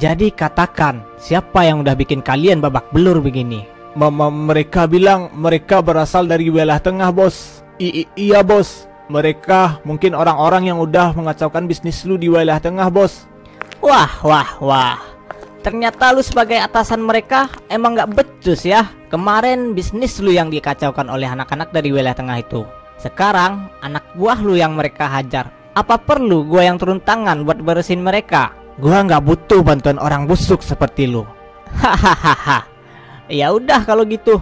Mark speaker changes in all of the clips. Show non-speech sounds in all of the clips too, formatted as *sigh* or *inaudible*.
Speaker 1: Jadi katakan, siapa yang udah bikin kalian babak belur begini?
Speaker 2: Mama mereka bilang mereka berasal dari wilayah tengah bos. I i- iya bos. Mereka mungkin orang-orang yang udah mengacaukan bisnis lu di wilayah tengah bos.
Speaker 1: Wah, wah, wah. Ternyata lu sebagai atasan mereka emang gak becus ya. Kemarin bisnis lu yang dikacaukan oleh anak-anak dari wilayah tengah itu. Sekarang anak buah lu yang mereka hajar. Apa perlu gua yang turun tangan buat beresin mereka? Gua nggak butuh bantuan orang busuk seperti lu. Hahaha. ya udah kalau gitu.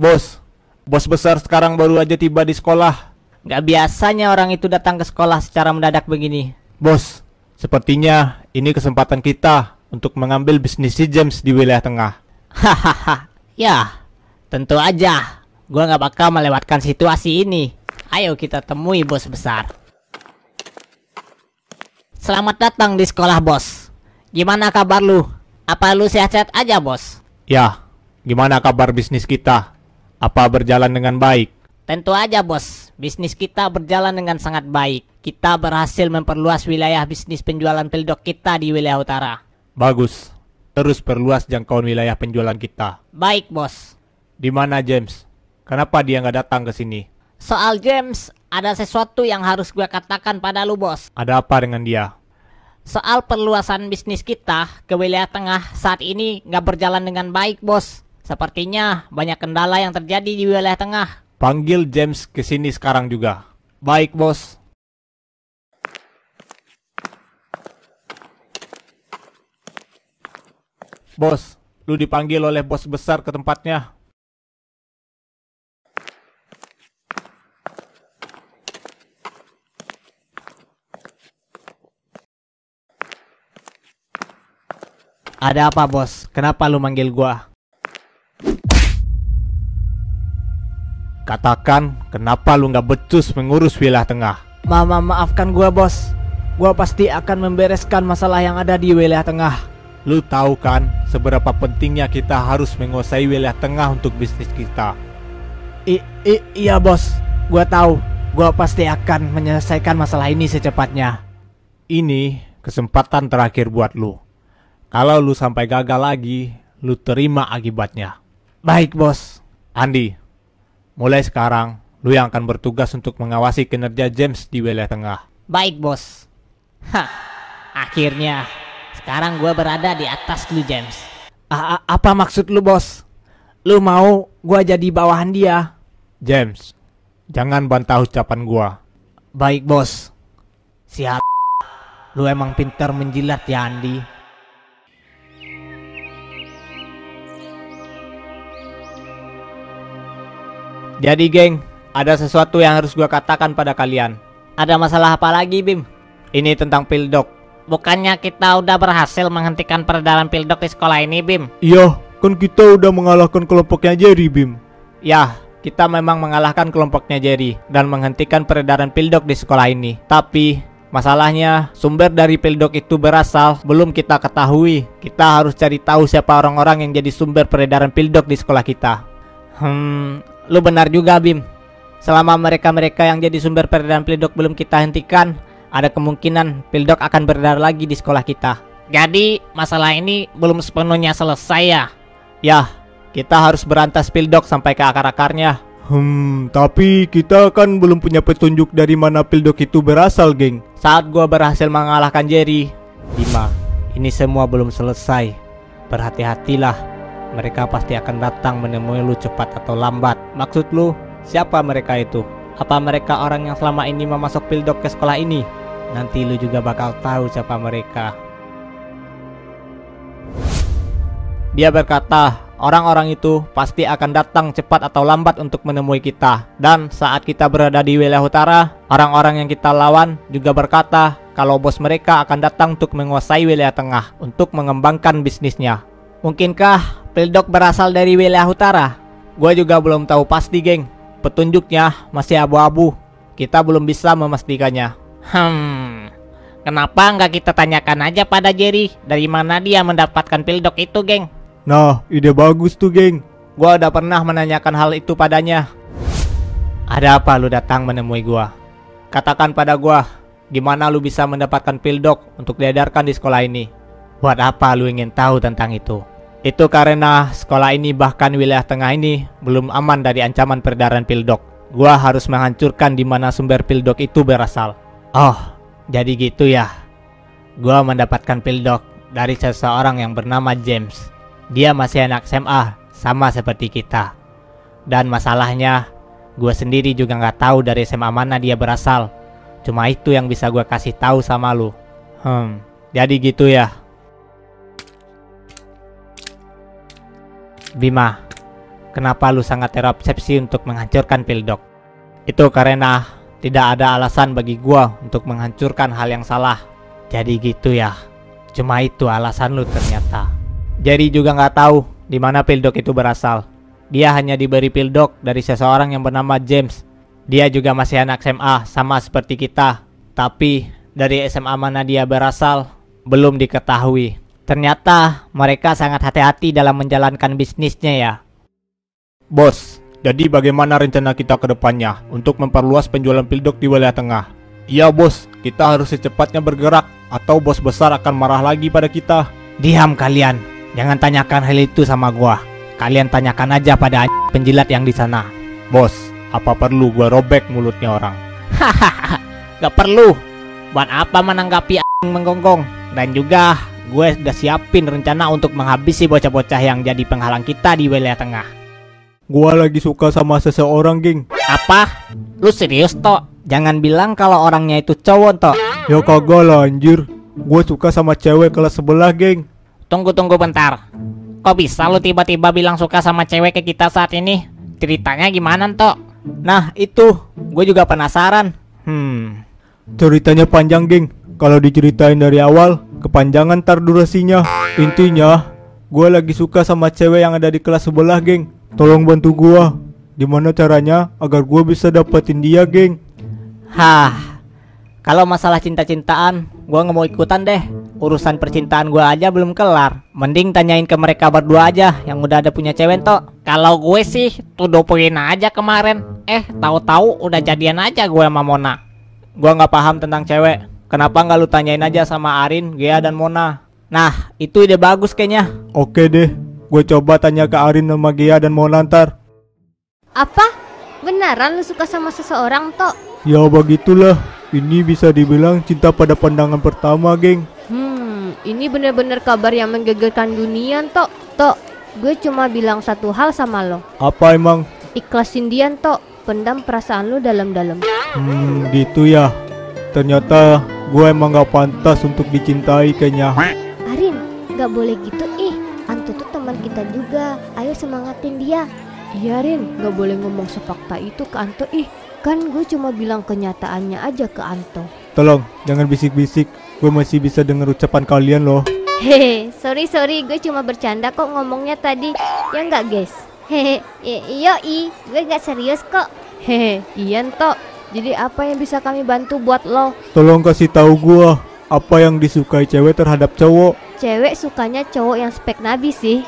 Speaker 2: Bos, bos besar sekarang baru aja tiba di sekolah.
Speaker 1: Gak biasanya orang itu datang ke sekolah secara mendadak begini.
Speaker 2: Bos, sepertinya ini kesempatan kita untuk mengambil bisnis si James di wilayah tengah.
Speaker 1: Hahaha. ya, tentu aja. Gua nggak bakal melewatkan situasi ini. Ayo kita temui bos besar. Selamat datang di sekolah bos. Gimana kabar lu? Apa lu sehat-sehat aja bos?
Speaker 2: Ya, gimana kabar bisnis kita? Apa berjalan dengan baik?
Speaker 1: Tentu aja bos, bisnis kita berjalan dengan sangat baik. Kita berhasil memperluas wilayah bisnis penjualan pildok kita di wilayah utara.
Speaker 2: Bagus. Terus perluas jangkauan wilayah penjualan kita.
Speaker 1: Baik bos.
Speaker 2: Di mana James? Kenapa dia nggak datang ke sini?
Speaker 1: Soal James, ada sesuatu yang harus gue katakan pada lu bos.
Speaker 2: Ada apa dengan dia?
Speaker 1: Soal perluasan bisnis kita ke wilayah tengah saat ini nggak berjalan dengan baik bos. Sepertinya banyak kendala yang terjadi di wilayah tengah.
Speaker 2: Panggil James ke sini sekarang juga. Baik, bos. Bos, lu dipanggil oleh bos besar ke tempatnya.
Speaker 1: Ada apa bos? Kenapa lu manggil gua?
Speaker 2: Katakan, kenapa lu nggak becus mengurus wilayah tengah?
Speaker 1: Mama maafkan gua bos. Gua pasti akan membereskan masalah yang ada di wilayah tengah.
Speaker 2: Lu tahu kan seberapa pentingnya kita harus menguasai wilayah tengah untuk bisnis kita.
Speaker 1: I, i iya bos. Gua tahu. Gua pasti akan menyelesaikan masalah ini secepatnya.
Speaker 2: Ini kesempatan terakhir buat lu. Kalau lu sampai gagal lagi, lu terima akibatnya.
Speaker 1: Baik bos.
Speaker 2: Andi, mulai sekarang lu yang akan bertugas untuk mengawasi kinerja James di wilayah tengah.
Speaker 1: Baik bos. Hah. Akhirnya sekarang gua berada di atas lu James. A- a- apa maksud lu bos? Lu mau gua jadi bawahan dia?
Speaker 2: James, jangan bantah ucapan gua.
Speaker 1: Baik bos. Siap. Lu emang pintar menjilat ya Andi.
Speaker 2: Jadi geng, ada sesuatu yang harus gua katakan pada kalian.
Speaker 1: Ada masalah apa lagi Bim?
Speaker 2: Ini tentang Pildok.
Speaker 1: Bukannya kita udah berhasil menghentikan peredaran pildok di sekolah ini Bim?
Speaker 2: Iya, kan kita udah mengalahkan kelompoknya Jerry, Bim. Ya, kita memang mengalahkan kelompoknya Jerry dan menghentikan peredaran pildok di sekolah ini. Tapi Masalahnya, sumber dari pildok itu berasal belum kita ketahui. Kita harus cari tahu siapa orang-orang yang jadi sumber peredaran pildok di sekolah kita.
Speaker 1: Hmm, lu benar juga Bim. Selama mereka-mereka yang jadi sumber peredaran pildok belum kita hentikan, ada kemungkinan pildok akan beredar lagi di sekolah kita. Jadi, masalah ini belum sepenuhnya selesai ya.
Speaker 2: Ya, kita harus berantas pildok sampai ke akar-akarnya. Hmm, tapi kita kan belum punya petunjuk dari mana pildok itu berasal, geng. Saat gua berhasil mengalahkan Jerry, Bima, ini semua belum selesai. Berhati-hatilah, mereka pasti akan datang menemui lu cepat atau lambat. Maksud lu, siapa mereka itu? Apa mereka orang yang selama ini memasuk pildok ke sekolah ini? Nanti lu juga bakal tahu siapa mereka. Dia berkata, orang-orang itu pasti akan datang cepat atau lambat untuk menemui kita. Dan saat kita berada di wilayah utara, orang-orang yang kita lawan juga berkata kalau bos mereka akan datang untuk menguasai wilayah tengah untuk mengembangkan bisnisnya. Mungkinkah Pildok berasal dari wilayah utara? Gue juga belum tahu pasti, geng. Petunjuknya masih abu-abu. Kita belum bisa memastikannya.
Speaker 1: Hmm, kenapa nggak kita tanyakan aja pada Jerry dari mana dia mendapatkan pildok itu, geng?
Speaker 2: Nah, ide bagus tuh, geng. Gua udah pernah menanyakan hal itu padanya. Ada apa lu datang menemui gua? Katakan pada gua, gimana lu bisa mendapatkan pildok untuk diedarkan di sekolah ini? Buat apa lu ingin tahu tentang itu? Itu karena sekolah ini bahkan wilayah tengah ini belum aman dari ancaman peredaran pildok. Gua harus menghancurkan di mana sumber pildok itu berasal. Oh, jadi gitu ya. Gua mendapatkan pildok dari seseorang yang bernama James. Dia masih anak SMA, sama seperti kita. Dan masalahnya, gue sendiri juga nggak tahu dari SMA mana dia berasal. Cuma itu yang bisa gue kasih tahu sama lu. Hmm, jadi gitu ya. Bima, kenapa lu sangat terobsesi untuk menghancurkan Pildok? Itu karena tidak ada alasan bagi gua untuk menghancurkan hal yang salah. Jadi gitu ya. Cuma itu alasan lu ternyata. Jadi juga nggak tahu di mana Pildok itu berasal. Dia hanya diberi Pildok dari seseorang yang bernama James. Dia juga masih anak SMA sama seperti kita. Tapi dari SMA mana dia berasal belum diketahui. Ternyata mereka sangat hati-hati dalam menjalankan bisnisnya ya. Bos, jadi bagaimana rencana kita ke depannya untuk memperluas penjualan pildok di wilayah tengah? Iya bos, kita harus secepatnya bergerak atau bos besar akan marah lagi pada kita. Diam kalian, jangan tanyakan hal itu sama gua. Kalian tanyakan aja pada penjilat yang di sana. Bos, apa perlu gua robek mulutnya orang?
Speaker 1: Hahaha, gak perlu. Buat apa menanggapi menggonggong? Dan juga gue udah siapin rencana untuk menghabisi bocah-bocah yang jadi penghalang kita di wilayah tengah.
Speaker 2: Gua lagi suka sama seseorang, geng.
Speaker 1: Apa? Lu serius, Tok? Jangan bilang kalau orangnya itu cowok, Tok.
Speaker 2: Ya kagak lah, anjir. Gue suka sama cewek kelas sebelah, geng.
Speaker 1: Tunggu-tunggu bentar. Kok bisa lu tiba-tiba bilang suka sama cewek ke kita saat ini? Ceritanya gimana, Tok?
Speaker 2: Nah, itu. Gue juga penasaran. Hmm. Ceritanya panjang, geng. Kalau diceritain dari awal, kepanjangan tar durasinya. Intinya, gue lagi suka sama cewek yang ada di kelas sebelah, geng. Tolong bantu gue. Gimana caranya agar gue bisa dapetin dia, geng?
Speaker 1: Hah, kalau masalah cinta-cintaan, gue nggak mau ikutan deh. Urusan percintaan gue aja belum kelar. Mending tanyain ke mereka berdua aja yang udah ada punya cewek toh. Kalau gue sih tuh dopoin aja kemarin. Eh, tahu-tahu udah jadian aja gue sama Mona.
Speaker 2: Gue nggak paham tentang cewek. Kenapa nggak lu tanyain aja sama Arin, Gea dan Mona?
Speaker 1: Nah, itu ide bagus kayaknya.
Speaker 2: Oke deh, gue coba tanya ke Arin sama Gea dan Mona ntar.
Speaker 3: Apa? Beneran lu suka sama seseorang, Tok?
Speaker 2: Ya begitulah, ini bisa dibilang cinta pada pandangan pertama, geng.
Speaker 3: Hmm, ini bener-bener kabar yang menggegerkan dunia, Tok. Tok, gue cuma bilang satu hal sama lo.
Speaker 2: Apa emang?
Speaker 3: Ikhlasin Dian, Tok. Pendam perasaan lu dalam-dalam.
Speaker 2: Hmm, gitu ya. Ternyata gue emang gak pantas untuk dicintai kayaknya.
Speaker 3: Arin, gak boleh gitu ih. Anto tuh teman kita juga. Ayo semangatin dia. Iya Rin, gak boleh ngomong sepakta itu ke Anto ih. Kan gue cuma bilang kenyataannya aja ke Anto.
Speaker 2: Tolong, jangan bisik-bisik. Gue masih bisa denger ucapan kalian loh.
Speaker 3: Hehe, sorry sorry, gue cuma bercanda kok ngomongnya tadi. Ya nggak guys? Hehe, iyo i, gue nggak serius kok. Hehe, iya Anto. Jadi apa yang bisa kami bantu buat lo?
Speaker 2: Tolong kasih tahu gua apa yang disukai cewek terhadap cowok.
Speaker 3: Cewek sukanya cowok yang spek nabi sih.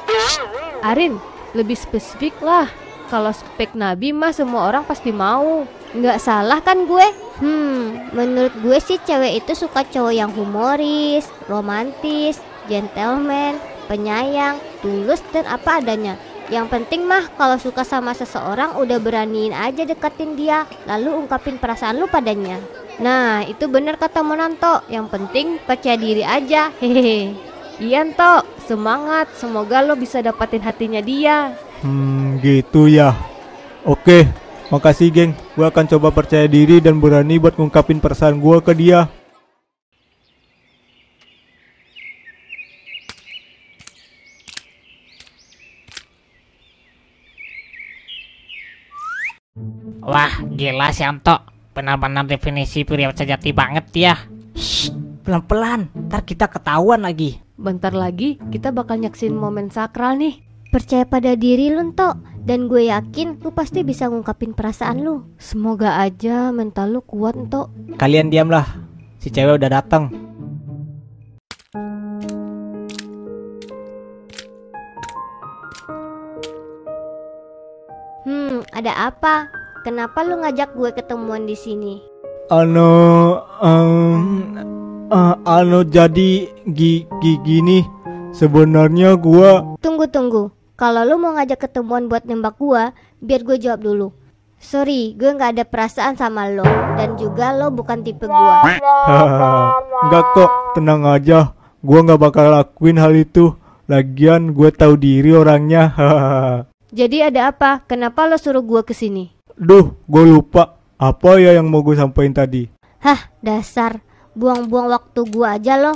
Speaker 3: Arin, lebih spesifik lah. Kalau spek nabi mah semua orang pasti mau. Nggak salah kan gue?
Speaker 4: Hmm, menurut gue sih cewek itu suka cowok yang humoris, romantis, gentleman, penyayang, tulus dan apa adanya. Yang penting mah kalau suka sama seseorang udah beraniin aja deketin dia, lalu ungkapin perasaan lu padanya.
Speaker 3: Nah, itu bener kata Monanto. Yang penting percaya diri aja. Hehehe. Iya, Tok. Semangat. Semoga lo bisa dapatin hatinya dia.
Speaker 2: Hmm, gitu ya. Oke, makasih geng. Gua akan coba percaya diri dan berani buat ngungkapin perasaan gua ke dia.
Speaker 5: Wah, gila si Anto. Benar-benar definisi pria sejati banget ya. Shh, pelan-pelan. Ntar kita ketahuan lagi.
Speaker 3: Bentar lagi kita bakal nyaksin momen sakral nih.
Speaker 4: Percaya pada diri lu, Tok. Dan gue yakin lu pasti bisa ngungkapin perasaan lu.
Speaker 3: Semoga aja mental lu kuat, Tok.
Speaker 6: Kalian diamlah. Si cewek udah datang.
Speaker 4: Hmm, ada apa? Kenapa lu ngajak gue ketemuan di sini?
Speaker 6: Ano, um, uh, ano jadi gi, gi, gini. Sebenarnya gua
Speaker 4: Tunggu, tunggu. Kalau lu mau ngajak ketemuan buat nembak gua, biar gue jawab dulu. Sorry, gue nggak ada perasaan sama lo dan juga lo bukan tipe gua.
Speaker 6: Enggak kok, tenang aja. Gua nggak bakal lakuin hal itu. Lagian gue tahu diri orangnya.
Speaker 3: Jadi ada apa? Kenapa lo suruh gua ke sini?
Speaker 6: Duh, gue lupa. Apa ya yang mau gue sampaikan tadi?
Speaker 4: Hah, dasar. Buang-buang waktu gua aja lo.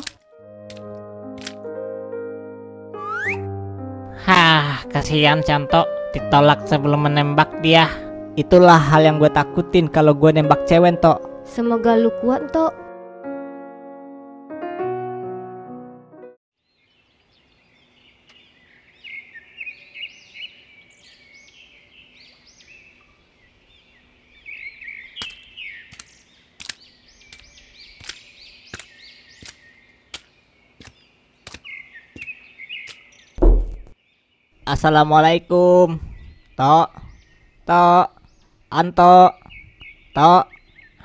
Speaker 5: Hah, kasihan Canto. Ditolak sebelum menembak dia.
Speaker 6: Itulah hal yang gue takutin kalau gue nembak cewek tok.
Speaker 3: Semoga lu kuat, Tok.
Speaker 6: Assalamualaikum. Tok. Tok. Anto. Tok.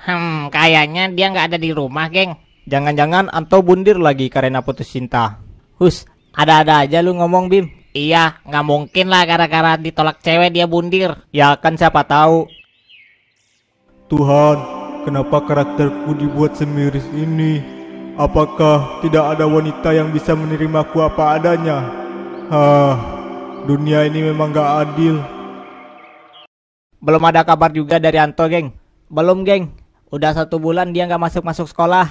Speaker 5: Hmm, kayaknya dia nggak ada di rumah, geng.
Speaker 6: Jangan-jangan Anto bundir lagi karena putus cinta. Hus, ada-ada aja lu ngomong Bim.
Speaker 5: Iya, nggak mungkin lah gara-gara ditolak cewek dia bundir.
Speaker 6: Ya kan siapa tahu. Tuhan, kenapa karakterku dibuat semiris ini? Apakah tidak ada wanita yang bisa menerimaku apa adanya? Hah, dunia ini memang gak adil. Belum ada kabar juga dari Anto, geng. Belum, geng. Udah satu bulan dia nggak masuk-masuk sekolah.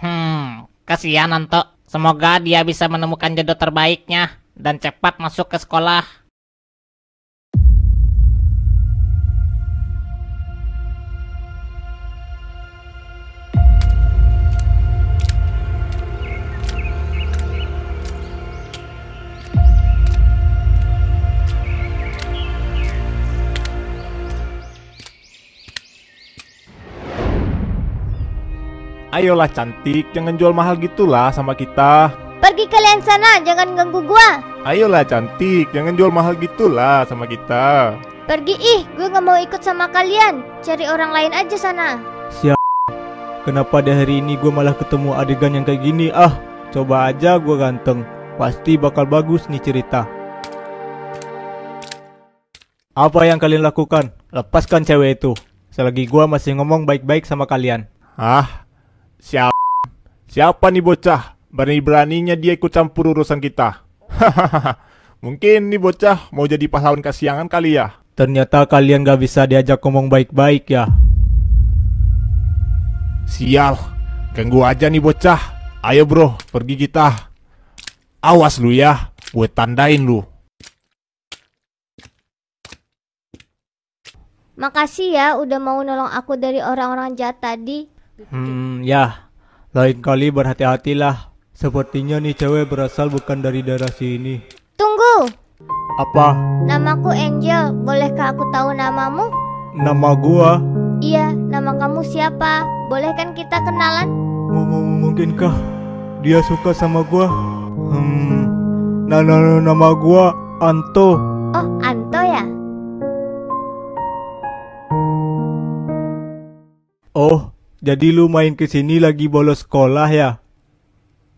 Speaker 5: Hmm, kasihan Anto. Semoga dia bisa menemukan jodoh terbaiknya dan cepat masuk ke sekolah.
Speaker 2: Ayolah cantik, jangan jual mahal gitulah sama kita.
Speaker 4: Pergi kalian sana, jangan ganggu gua.
Speaker 2: Ayolah cantik, jangan jual mahal gitulah sama kita.
Speaker 4: Pergi ih, gue nggak mau ikut sama kalian. Cari orang lain aja sana.
Speaker 6: Kenapa di hari ini gue malah ketemu adegan yang kayak gini? Ah, coba aja gue ganteng. Pasti bakal bagus nih cerita. Apa yang kalian lakukan? Lepaskan cewek itu. Selagi gue masih ngomong baik-baik sama kalian.
Speaker 2: Ah, siapa? Siapa nih bocah? Berani-beraninya dia ikut campur urusan kita. Hahaha. Mungkin nih bocah mau jadi pahlawan kasihangan kali ya.
Speaker 6: Ternyata kalian gak bisa diajak ngomong baik-baik ya.
Speaker 2: Sial, ganggu aja nih bocah. Ayo bro, pergi kita. Awas lu ya, gue tandain lu.
Speaker 4: Makasih ya udah mau nolong aku dari orang-orang jahat tadi.
Speaker 6: Hmm, ya. Lain kali berhati-hatilah. Sepertinya nih cewek berasal bukan dari daerah sini.
Speaker 4: Tunggu,
Speaker 6: Apa?
Speaker 4: namaku Angel. Bolehkah aku tahu namamu?
Speaker 6: Nama gua?
Speaker 4: Iya, nama kamu siapa? Boleh kan kita kenalan?
Speaker 6: M- m- Mungkinkah dia suka sama gua? Hmm. Nah, nah, nah, nama gua Anto.
Speaker 4: Oh, Anto ya?
Speaker 6: Oh, jadi lu main ke sini lagi bolos sekolah ya?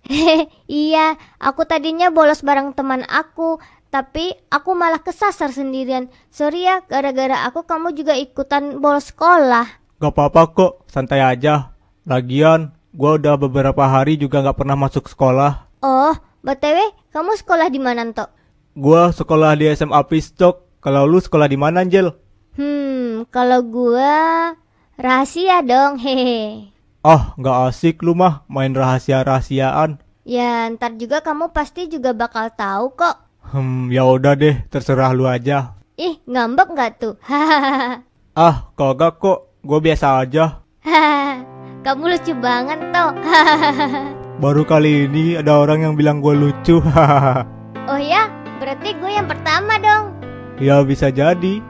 Speaker 6: *laughs*
Speaker 4: iya, aku tadinya bolos bareng teman aku, tapi aku malah kesasar sendirian. Sorry ya, gara-gara aku kamu juga ikutan bolos sekolah.
Speaker 6: Gak apa-apa kok, santai aja. Lagian, gua udah beberapa hari juga gak pernah masuk sekolah.
Speaker 4: Oh, BTW, kamu sekolah di mana, Tok?
Speaker 6: Gua sekolah di SMA Pistok. Kalau lu sekolah di mana, Angel?
Speaker 4: Hmm, kalau gua rahasia dong, hehe.
Speaker 6: Ah, gak asik lu mah main rahasia-rahasiaan.
Speaker 4: Ya, ntar juga kamu pasti juga bakal tahu kok.
Speaker 6: Hmm, ya udah deh, terserah lu aja.
Speaker 4: Ih, ngambek nggak tuh? Hahaha. *laughs*
Speaker 6: Ah, kagak kok. Gue biasa aja.
Speaker 4: Hahaha, *laughs* kamu lucu banget toh. *laughs*
Speaker 6: Baru kali ini ada orang yang bilang gue lucu. Hahaha.
Speaker 4: oh ya, berarti gue yang pertama dong.
Speaker 6: ya bisa jadi.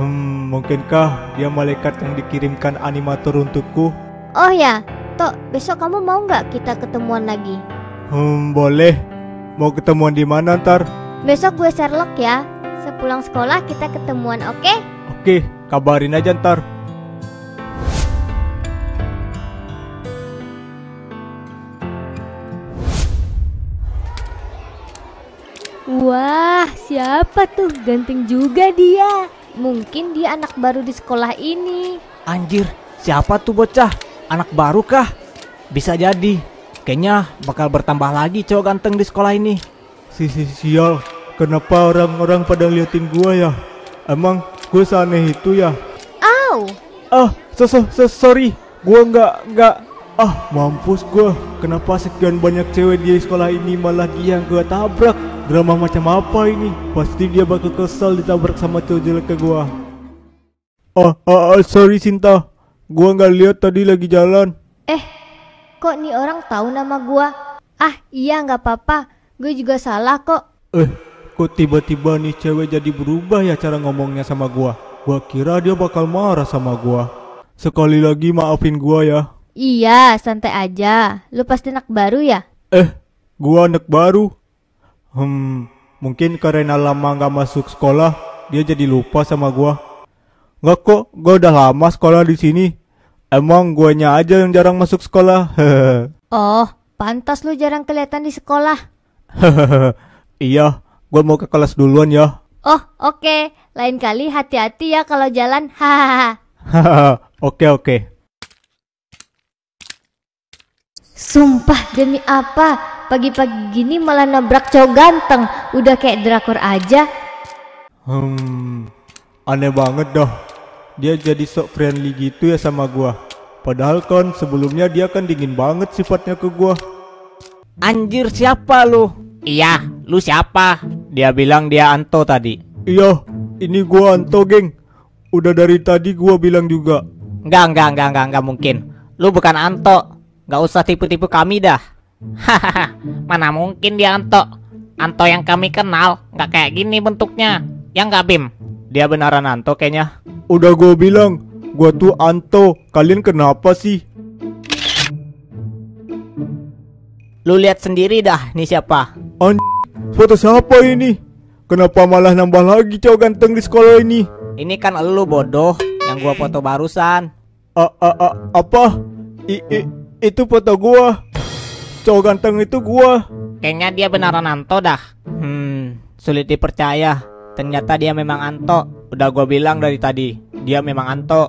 Speaker 6: Hmm, mungkinkah dia malaikat yang dikirimkan animator untukku?
Speaker 4: Oh ya, Tok, besok kamu mau nggak kita ketemuan lagi?
Speaker 6: Hmm, boleh. Mau ketemuan di mana ntar?
Speaker 4: Besok gue Sherlock ya. Sepulang sekolah kita ketemuan, oke?
Speaker 6: Oke, kabarin aja ntar.
Speaker 3: Wah, siapa tuh? Ganteng juga dia.
Speaker 4: Mungkin dia anak baru di sekolah ini.
Speaker 5: Anjir, siapa tuh bocah? Anak baru kah? Bisa jadi. Kayaknya bakal bertambah lagi cowok ganteng di sekolah ini.
Speaker 6: Si, si sial, kenapa orang-orang pada liatin gua ya? Emang gue seaneh itu ya?
Speaker 4: Au,
Speaker 6: Ah, so, so, so, sorry, gua nggak nggak. Ah, mampus gua. Kenapa sekian banyak cewek di sekolah ini malah dia yang gua tabrak? Drama macam apa ini? Pasti dia bakal kesal ditabrak sama cowok jelek ke gua. Oh, oh, oh, sorry Sinta. Gua nggak lihat tadi lagi jalan.
Speaker 4: kok nih orang tahu nama gua? Ah, iya nggak apa-apa. Gue juga salah kok.
Speaker 6: Eh, kok tiba-tiba nih cewek jadi berubah ya cara ngomongnya sama gua? Gua kira dia bakal marah sama gua. Sekali lagi maafin gua ya.
Speaker 4: Iya, santai aja. Lu pasti anak baru ya?
Speaker 6: Eh, gua anak baru. Hmm, mungkin karena lama nggak masuk sekolah, dia jadi lupa sama gua. Nggak kok, gua udah lama sekolah di sini. Emang guanya aja yang jarang masuk sekolah. *laughs*
Speaker 4: Oh, pantas lu jarang kelihatan di sekolah. *laughs*
Speaker 6: iya, gua mau ke kelas duluan ya.
Speaker 4: Oh, oke. Lain kali hati-hati ya kalau jalan. *laughs* Hahaha.
Speaker 6: oke oke.
Speaker 3: Sumpah demi apa? Pagi-pagi gini malah nabrak cowok ganteng. Udah kayak drakor aja.
Speaker 6: Hmm, aneh banget dah. Dia jadi sok friendly gitu ya sama gua. Padahal kan sebelumnya dia kan dingin banget sifatnya ke gua.
Speaker 5: Anjir, siapa lu? Iya, lu siapa? Dia bilang dia Anto tadi.
Speaker 6: Iya, ini gua Anto, geng. Udah dari tadi gua bilang juga.
Speaker 5: Enggak, enggak, enggak, enggak, enggak mungkin. Lu bukan Anto. Enggak usah tipu-tipu kami dah. Hahaha, mana mungkin dia Anto. Anto yang kami kenal nggak kayak gini bentuknya. Ya nggak Bim?
Speaker 6: Dia beneran Anto kayaknya. Udah gua bilang, gua tuh Anto. Kalian kenapa sih?
Speaker 5: Lu lihat sendiri dah nih siapa.
Speaker 6: An foto siapa ini? Kenapa malah nambah lagi cowok ganteng di sekolah ini?
Speaker 5: Ini kan elu bodoh yang gua foto barusan.
Speaker 6: A, a, a, apa? I, i, itu foto gua. Cowok ganteng itu gua.
Speaker 5: Kayaknya dia beneran Anto dah. Hmm, sulit dipercaya. Ternyata dia memang Anto. Udah gua bilang dari tadi, dia memang Anto.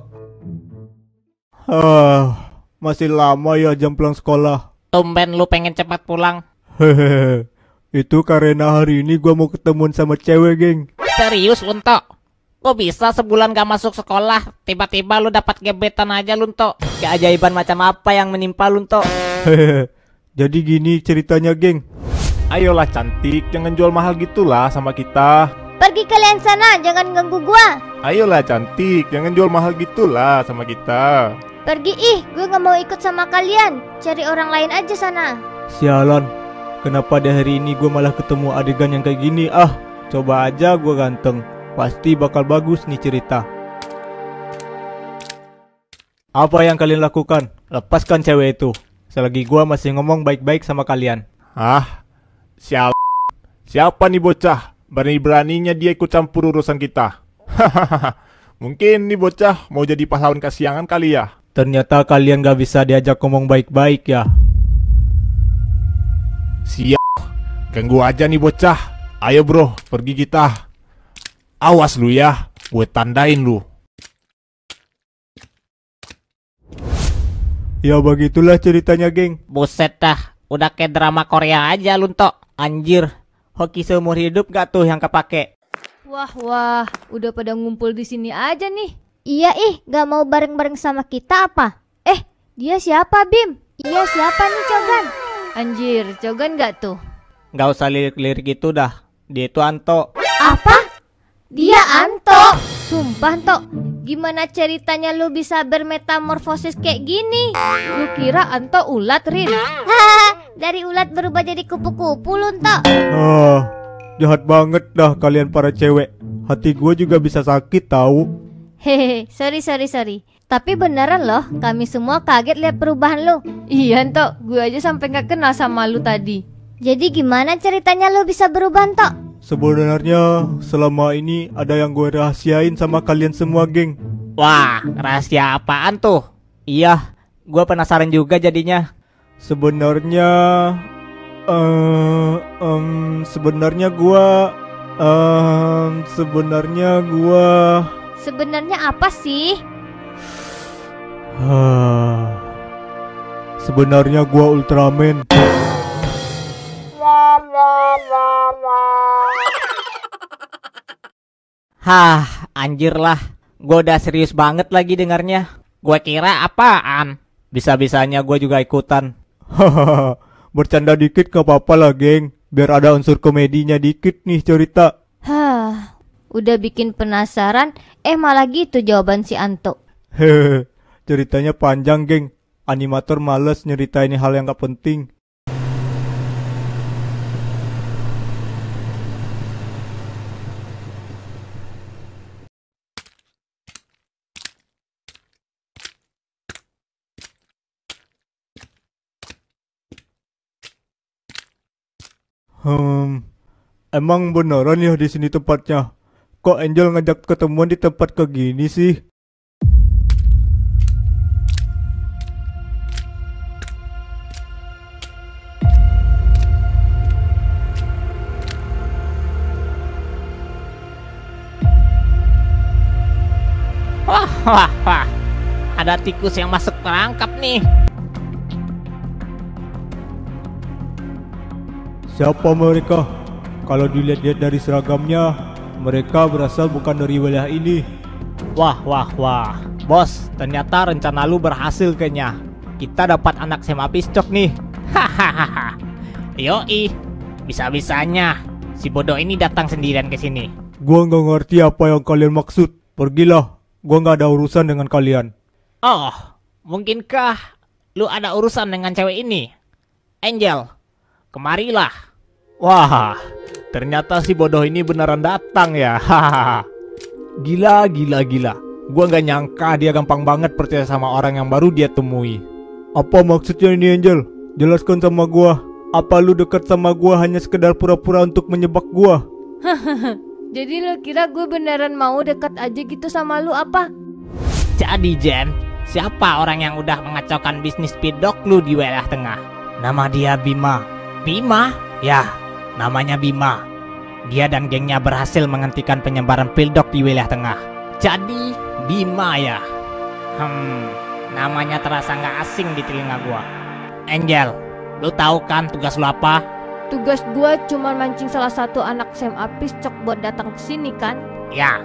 Speaker 6: Ah, masih lama ya jam pulang sekolah.
Speaker 5: Tumben lu pengen cepat pulang.
Speaker 6: Hehehe. Itu karena hari ini gua mau ketemuan sama cewek, geng.
Speaker 5: Serius Lunto? Kok bisa sebulan gak masuk sekolah? Tiba-tiba lu dapat gebetan aja Lunto. Keajaiban macam apa yang menimpa Lunto?
Speaker 6: Hehehe. *laughs* Jadi gini ceritanya, geng.
Speaker 2: Ayolah cantik, jangan jual mahal gitulah sama kita.
Speaker 4: Pergi kalian sana, jangan ganggu gua.
Speaker 2: Ayolah cantik, jangan jual mahal gitulah sama kita.
Speaker 4: Pergi ih, gue nggak mau ikut sama kalian. Cari orang lain aja sana.
Speaker 6: Sialan. Kenapa di hari ini gua malah ketemu adegan yang kayak gini? Ah, coba aja gua ganteng. Pasti bakal bagus nih cerita. Apa yang kalian lakukan? Lepaskan cewek itu. Selagi gua masih ngomong baik-baik sama kalian.
Speaker 2: Ah, sial. Siapa nih bocah? Berani-beraninya dia ikut campur urusan kita. Hahaha. Mungkin nih bocah mau jadi pahlawan kasiangan kali ya.
Speaker 6: Ternyata kalian gak bisa diajak ngomong baik-baik ya.
Speaker 2: Siap. Ganggu aja nih bocah. Ayo bro, pergi kita. Awas lu ya, gue tandain lu.
Speaker 6: Ya begitulah ceritanya, geng.
Speaker 5: Buset dah, udah kayak drama Korea aja Lunto. Anjir, hoki seumur hidup gak tuh yang kepake?
Speaker 3: Wah, wah, udah pada ngumpul di sini aja nih.
Speaker 4: Iya ih, nggak mau bareng-bareng sama kita apa? Eh, dia siapa Bim? Iya siapa nih Cogan?
Speaker 3: Anjir, cogan nggak tuh?
Speaker 5: Gak usah lirik-lirik gitu dah. Dia itu Anto.
Speaker 4: Apa? Dia Anto.
Speaker 3: Sumpah, Tok.
Speaker 4: Gimana ceritanya lu bisa bermetamorfosis kayak gini?
Speaker 3: Lu kira Anto ulat, Rin?
Speaker 4: Dari ulat berubah jadi kupu-kupu lu, Tok.
Speaker 6: Ah, jahat banget dah kalian para cewek. Hati gue juga bisa sakit tahu.
Speaker 4: Hehehe, sorry sorry sorry. Tapi beneran loh, kami semua kaget lihat perubahan lu.
Speaker 3: Iya, Anto. Gue aja sampai nggak kenal sama lu tadi.
Speaker 4: Jadi gimana ceritanya lu bisa berubah, Tok?
Speaker 6: Sebenarnya selama ini ada yang gue rahasiain sama kalian semua, geng.
Speaker 1: Wah, rahasia apaan tuh? Iya, gua penasaran juga jadinya.
Speaker 6: Sebenarnya eh em, sebenarnya gua em, sebenarnya gua
Speaker 4: Sebenarnya apa sih?
Speaker 6: ah, sebenarnya gua Ultraman. *laughs*
Speaker 1: Hah, anjir lah. Gua udah serius banget lagi dengarnya. Gua kira apaan?
Speaker 6: Bisa-bisanya gua juga ikutan. Hahaha, *laughs* bercanda dikit gak apa-apa lah, geng. Biar ada unsur komedinya dikit nih cerita.
Speaker 4: Hah, udah bikin penasaran, eh malah gitu jawaban si Anto.
Speaker 6: Hehehe, *laughs* ceritanya panjang, geng. Animator males nyeritain hal yang gak penting. Hmm, emang beneran ya di sini tempatnya? Kok Angel ngajak ketemuan di tempat kayak gini sih?
Speaker 1: Wah, wah, wah. Ada tikus yang masuk perangkap nih.
Speaker 6: Siapa mereka? Kalau dilihat-lihat dari seragamnya, mereka berasal bukan dari wilayah ini.
Speaker 1: Wah, wah, wah. Bos, ternyata rencana lu berhasil kayaknya. Kita dapat anak Sema Piscok nih. Hahaha. Yoi. Bisa-bisanya si bodoh ini datang sendirian ke sini.
Speaker 6: Gua nggak ngerti apa yang kalian maksud. Pergilah, gua nggak ada urusan dengan kalian.
Speaker 1: Oh, mungkinkah lu ada urusan dengan cewek ini? Angel, kemarilah.
Speaker 6: Wah, ternyata si bodoh ini beneran datang ya. Hahaha. gila, gila, gila. Gua nggak nyangka dia gampang banget percaya sama orang yang baru dia temui. Apa maksudnya ini Angel? Jelaskan sama gua. Apa lu dekat sama gua hanya sekedar pura-pura untuk menyebak gua?
Speaker 3: Jadi lu kira gue beneran mau dekat aja gitu sama lu apa?
Speaker 1: Jadi Jen, siapa orang yang udah mengacaukan bisnis pidok lu di wilayah tengah? Nama dia Bima. Bima? Ya, namanya Bima. Dia dan gengnya berhasil menghentikan penyebaran pildok di wilayah tengah. Jadi Bima ya. Hmm, namanya terasa nggak asing di telinga gua. Angel, lu tahu kan tugas lu apa?
Speaker 3: Tugas gue cuma mancing salah satu anak SMA Piscok buat datang ke sini kan?
Speaker 1: Ya,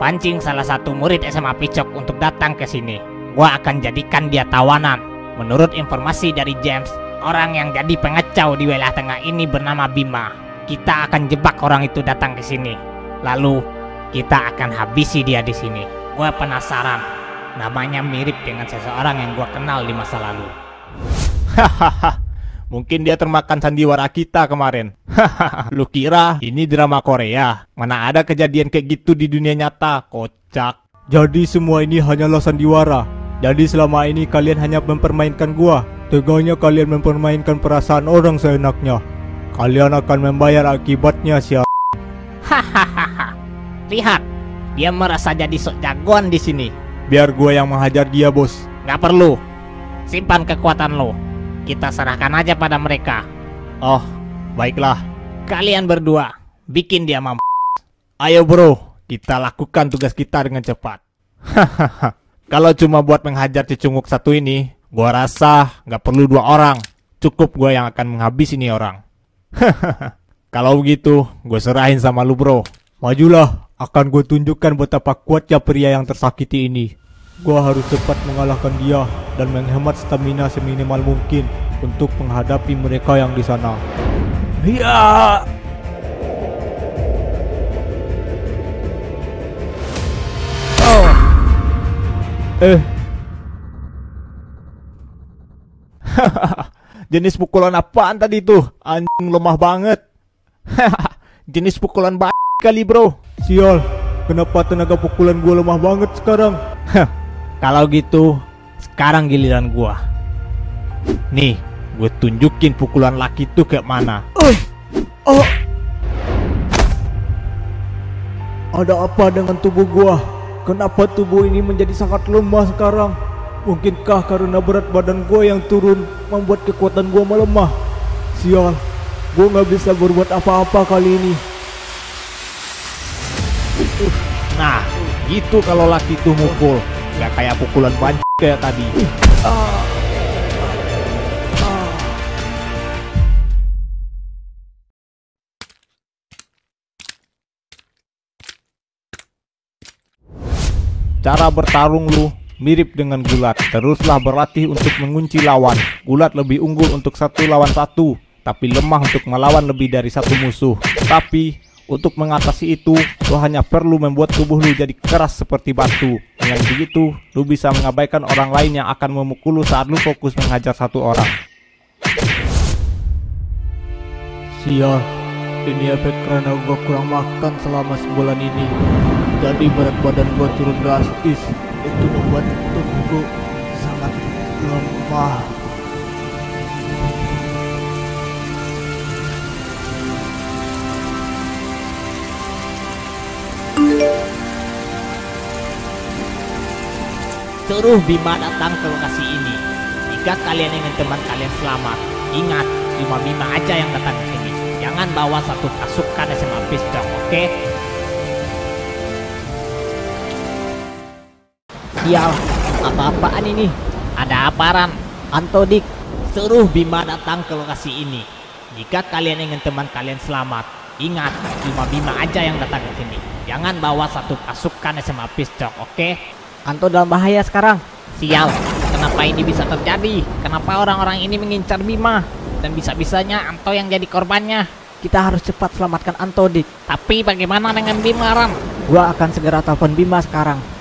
Speaker 1: pancing salah satu murid SMA Picok untuk datang ke sini. Gua akan jadikan dia tawanan. Menurut informasi dari James, orang yang jadi pengacau di wilayah tengah ini bernama Bima. Kita akan jebak orang itu datang ke sini. Lalu, kita akan habisi dia di sini. Gua penasaran. Namanya mirip dengan seseorang yang gua kenal di masa lalu.
Speaker 2: Hahaha. Mungkin dia termakan sandiwara kita kemarin. Hahaha. Lu kira ini drama Korea? Mana ada kejadian kayak gitu di dunia nyata? Kocak.
Speaker 6: Jadi semua ini hanyalah sandiwara. Jadi selama ini kalian hanya mempermainkan gua. Teganya kalian mempermainkan perasaan orang seenaknya. Kalian akan membayar akibatnya sia.
Speaker 1: Hahaha. Lihat, dia merasa jadi sok jagoan di sini.
Speaker 6: Biar gua yang menghajar dia, bos.
Speaker 1: Gak perlu. Simpan kekuatan lo. Kita serahkan aja pada mereka.
Speaker 2: Oh, baiklah.
Speaker 1: Kalian berdua, bikin dia mampu.
Speaker 2: Ayo bro, kita lakukan tugas kita dengan cepat. Hahaha. Kalau cuma buat menghajar cicunguk satu ini, gua rasa nggak perlu dua orang. Cukup gua yang akan menghabisi ini orang. *laughs* Kalau begitu, gue serahin sama lu bro.
Speaker 6: Majulah, akan gue tunjukkan betapa kuatnya pria yang tersakiti ini. Gua harus cepat mengalahkan dia dan menghemat stamina seminimal mungkin untuk menghadapi mereka yang di sana.
Speaker 2: Ya.
Speaker 6: Oh,
Speaker 7: Eh. *laughs* Jenis pukulan apaan tadi tuh? Anjing lemah banget. *laughs* Jenis pukulan banget kali bro.
Speaker 6: Sial, kenapa tenaga pukulan gua lemah banget sekarang?
Speaker 7: Kalau gitu, sekarang giliran gua. Nih, gue tunjukin pukulan laki tuh kayak mana.
Speaker 6: Oh, oh. Ada apa dengan tubuh gua? Kenapa tubuh ini menjadi sangat lemah sekarang? Mungkinkah karena berat badan gua yang turun membuat kekuatan gua melemah? Sial, gua nggak bisa berbuat apa-apa kali ini.
Speaker 7: Nah, gitu kalau laki tuh mukul. Gak kayak pukulan banyak kayak tadi. Cara bertarung lu mirip dengan gulat. Teruslah berlatih untuk mengunci lawan. Gulat lebih unggul untuk satu lawan satu, tapi lemah untuk melawan lebih dari satu musuh. Tapi untuk mengatasi itu, lu hanya perlu membuat tubuh lu jadi keras seperti batu. Dengan begitu, lu bisa mengabaikan orang lain yang akan memukul lu saat lu fokus menghajar satu orang.
Speaker 6: Sial, ini efek karena gua kurang makan selama sebulan ini. Jadi berat badan gua turun drastis. Itu membuat tubuhku sangat lemah.
Speaker 2: Suruh Bima datang ke lokasi ini. Jika kalian ingin teman kalian selamat, ingat cuma Bima aja yang datang ke sini. Jangan bawa satu pasukan SMA Pistol, oke? Sial, apa-apaan ini? Ada apa Ran? Antodik, suruh Bima datang ke lokasi ini. Jika kalian ingin teman kalian selamat, ingat cuma Bima aja yang datang ke sini. Jangan bawa satu pasukan SMA Pistol, oke? Anto dalam bahaya sekarang. Sial, kenapa ini bisa terjadi? Kenapa orang-orang ini mengincar Bima? Dan bisa-bisanya Anto yang jadi korbannya. Kita harus cepat selamatkan Anto, Dik. Tapi bagaimana dengan Bima, Ram? Gua akan segera telepon Bima sekarang.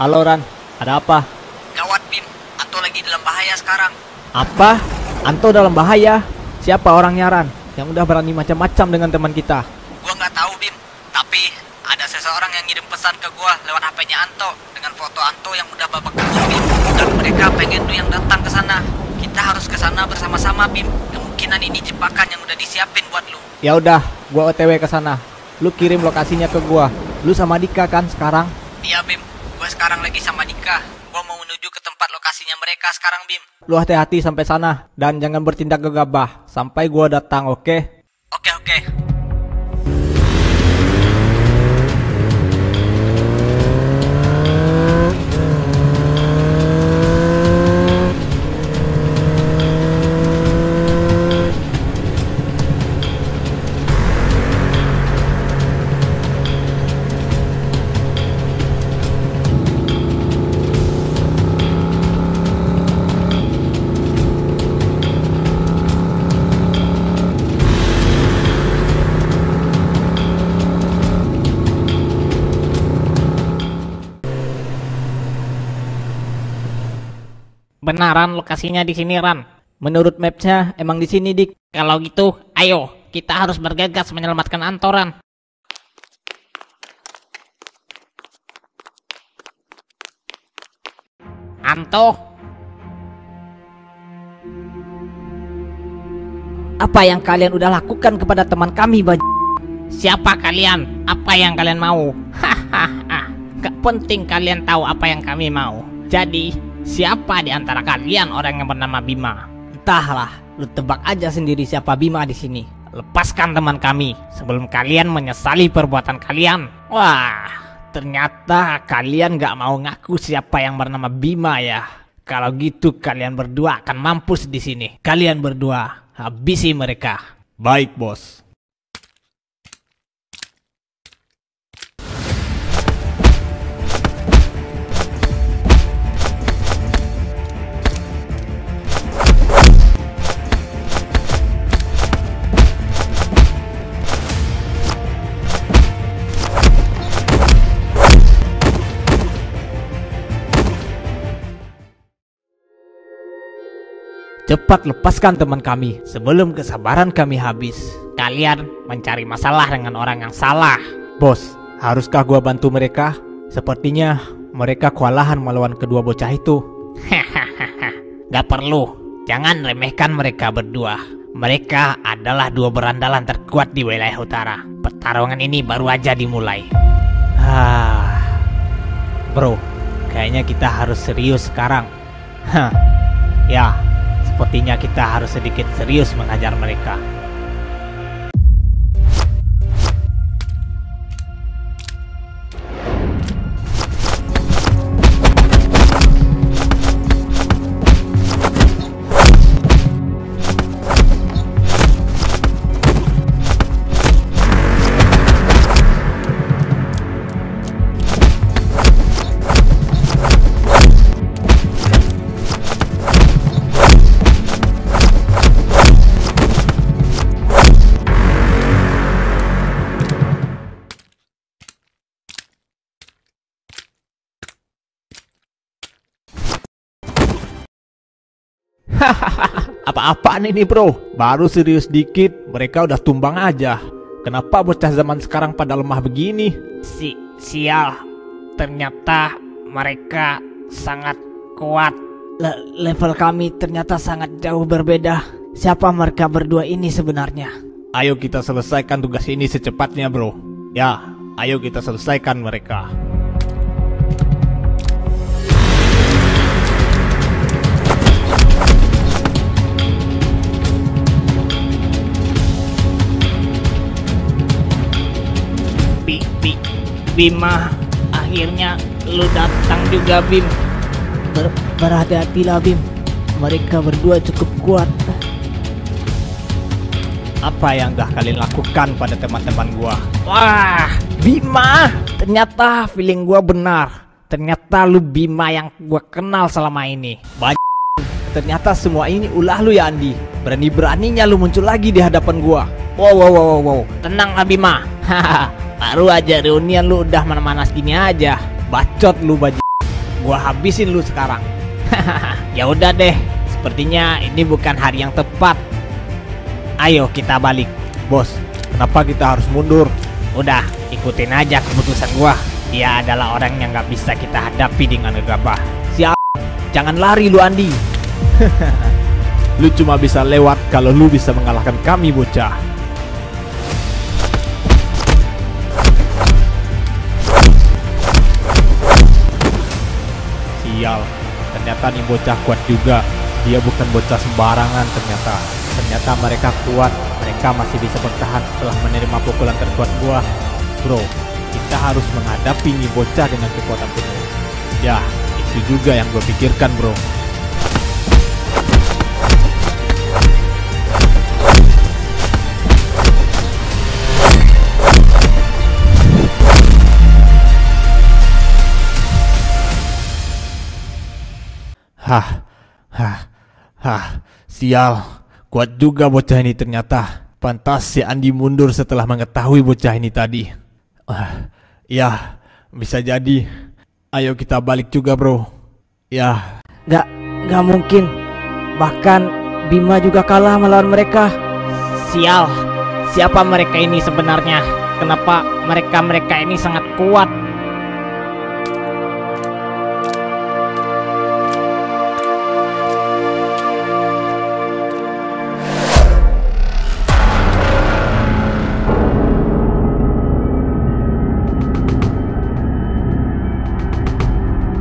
Speaker 6: Halo Ran, ada apa?
Speaker 2: Gawat, Bim. Anto lagi dalam bahaya sekarang.
Speaker 6: Apa? Anto dalam bahaya? Siapa orangnya Ran? Yang udah berani macam-macam dengan teman kita.
Speaker 2: Gua nggak tahu, Bim. Tapi ada seseorang yang ngirim pesan ke gua lewat HP-nya Anto dengan foto Anto yang udah babak belur, Bim. Dan mereka pengen lu yang datang ke sana. Kita harus ke sana bersama-sama, Bim. Kemungkinan ini jebakan yang udah disiapin buat lu.
Speaker 6: Ya udah, gua OTW ke sana. Lu kirim lokasinya ke gua. Lu sama Dika kan sekarang?
Speaker 2: Iya, Bim. Gua sekarang lagi sama Dika. Gua mau menuju ke tempat lokasinya mereka sekarang, Bim.
Speaker 6: Lu hati-hati sampai sana dan jangan bertindak gegabah sampai gua datang, oke?
Speaker 2: Oke, oke. Benaran lokasinya di sini, Ran.
Speaker 6: Menurut mapnya emang di sini dik.
Speaker 2: Kalau gitu, ayo. Kita harus bergegas menyelamatkan Antoran. Anto,
Speaker 6: Apa yang kalian udah lakukan kepada teman kami, Baj?
Speaker 2: siapa kalian? Apa yang kalian mau? *laughs* Hahaha, gak penting kalian tahu apa yang kami mau. Jadi, siapa di antara kalian orang yang bernama Bima?
Speaker 6: Entahlah, lu tebak aja sendiri siapa Bima di sini.
Speaker 2: Lepaskan teman kami sebelum kalian menyesali perbuatan kalian. Wah, ternyata kalian gak mau ngaku siapa yang bernama Bima ya. Kalau gitu kalian berdua akan mampus di sini. Kalian berdua habisi mereka.
Speaker 7: Baik, bos.
Speaker 2: Cepat lepaskan teman kami sebelum kesabaran kami habis.
Speaker 8: Kalian mencari masalah dengan orang yang salah.
Speaker 2: Bos, haruskah gua bantu mereka? Sepertinya mereka kewalahan melawan kedua bocah itu. *laughs*
Speaker 8: Gak perlu. Jangan remehkan mereka berdua. Mereka adalah dua berandalan terkuat di wilayah utara. Pertarungan ini baru aja dimulai.
Speaker 2: Ah, bro, kayaknya kita harus serius sekarang. Hah, ya, sepertinya kita harus sedikit serius mengajar mereka. *laughs* Apa-apaan ini bro? Baru serius dikit, mereka udah tumbang aja. Kenapa bocah zaman sekarang pada lemah begini?
Speaker 8: Si sial. Ternyata mereka sangat kuat.
Speaker 9: Le- level kami ternyata sangat jauh berbeda. Siapa mereka berdua ini sebenarnya?
Speaker 2: Ayo kita selesaikan tugas ini secepatnya bro. Ya, ayo kita selesaikan mereka.
Speaker 8: Bima, akhirnya lu datang juga Bim.
Speaker 9: Ber- berhati-hatilah Bim. Mereka berdua cukup kuat.
Speaker 2: Apa yang dah kalian lakukan pada teman-teman gua?
Speaker 8: Wah, Bima, ternyata feeling gua benar. Ternyata lu Bima yang gua kenal selama ini.
Speaker 2: Ternyata semua ini ulah lu ya Andi. Berani-beraninya lu muncul lagi di hadapan gua.
Speaker 8: Wow, wow, wow, wow, wow. Tenang lah Bima. Hahaha, *laughs* baru aja reunian lu udah mana-mana segini aja.
Speaker 2: Bacot lu baj. Gua habisin lu sekarang. *laughs*
Speaker 8: Ya udah deh, sepertinya ini bukan hari yang tepat. Ayo kita balik.
Speaker 2: Bos, kenapa kita harus mundur?
Speaker 8: Udah, ikutin aja keputusan gua. Dia adalah orang yang gak bisa kita hadapi dengan gegabah.
Speaker 2: Jangan lari lu Andi. *laughs* lu cuma bisa lewat kalau lu bisa mengalahkan kami bocah. Sial, ternyata nih bocah kuat juga. Dia bukan bocah sembarangan ternyata. Ternyata mereka kuat. Mereka masih bisa bertahan setelah menerima pukulan terkuat gua. Bro, kita harus menghadapi nih bocah dengan kekuatan penuh. Ya, itu juga yang gue pikirkan bro. Hah, hah, hah, sial. Kuat juga bocah ini ternyata. Pantas si Andi mundur setelah mengetahui bocah ini tadi. Ah, ya, bisa jadi. Ayo kita balik juga bro. Ya,
Speaker 9: Gak, gak mungkin. Bahkan Bima juga kalah melawan mereka.
Speaker 8: Sial, siapa mereka ini sebenarnya? Kenapa mereka-mereka ini sangat kuat?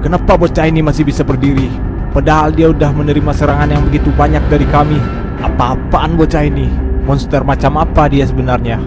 Speaker 2: Kenapa bocah ini masih bisa berdiri? Padahal dia udah menerima serangan yang begitu banyak dari kami. Apa-apaan bocah ini? Monster macam apa dia sebenarnya?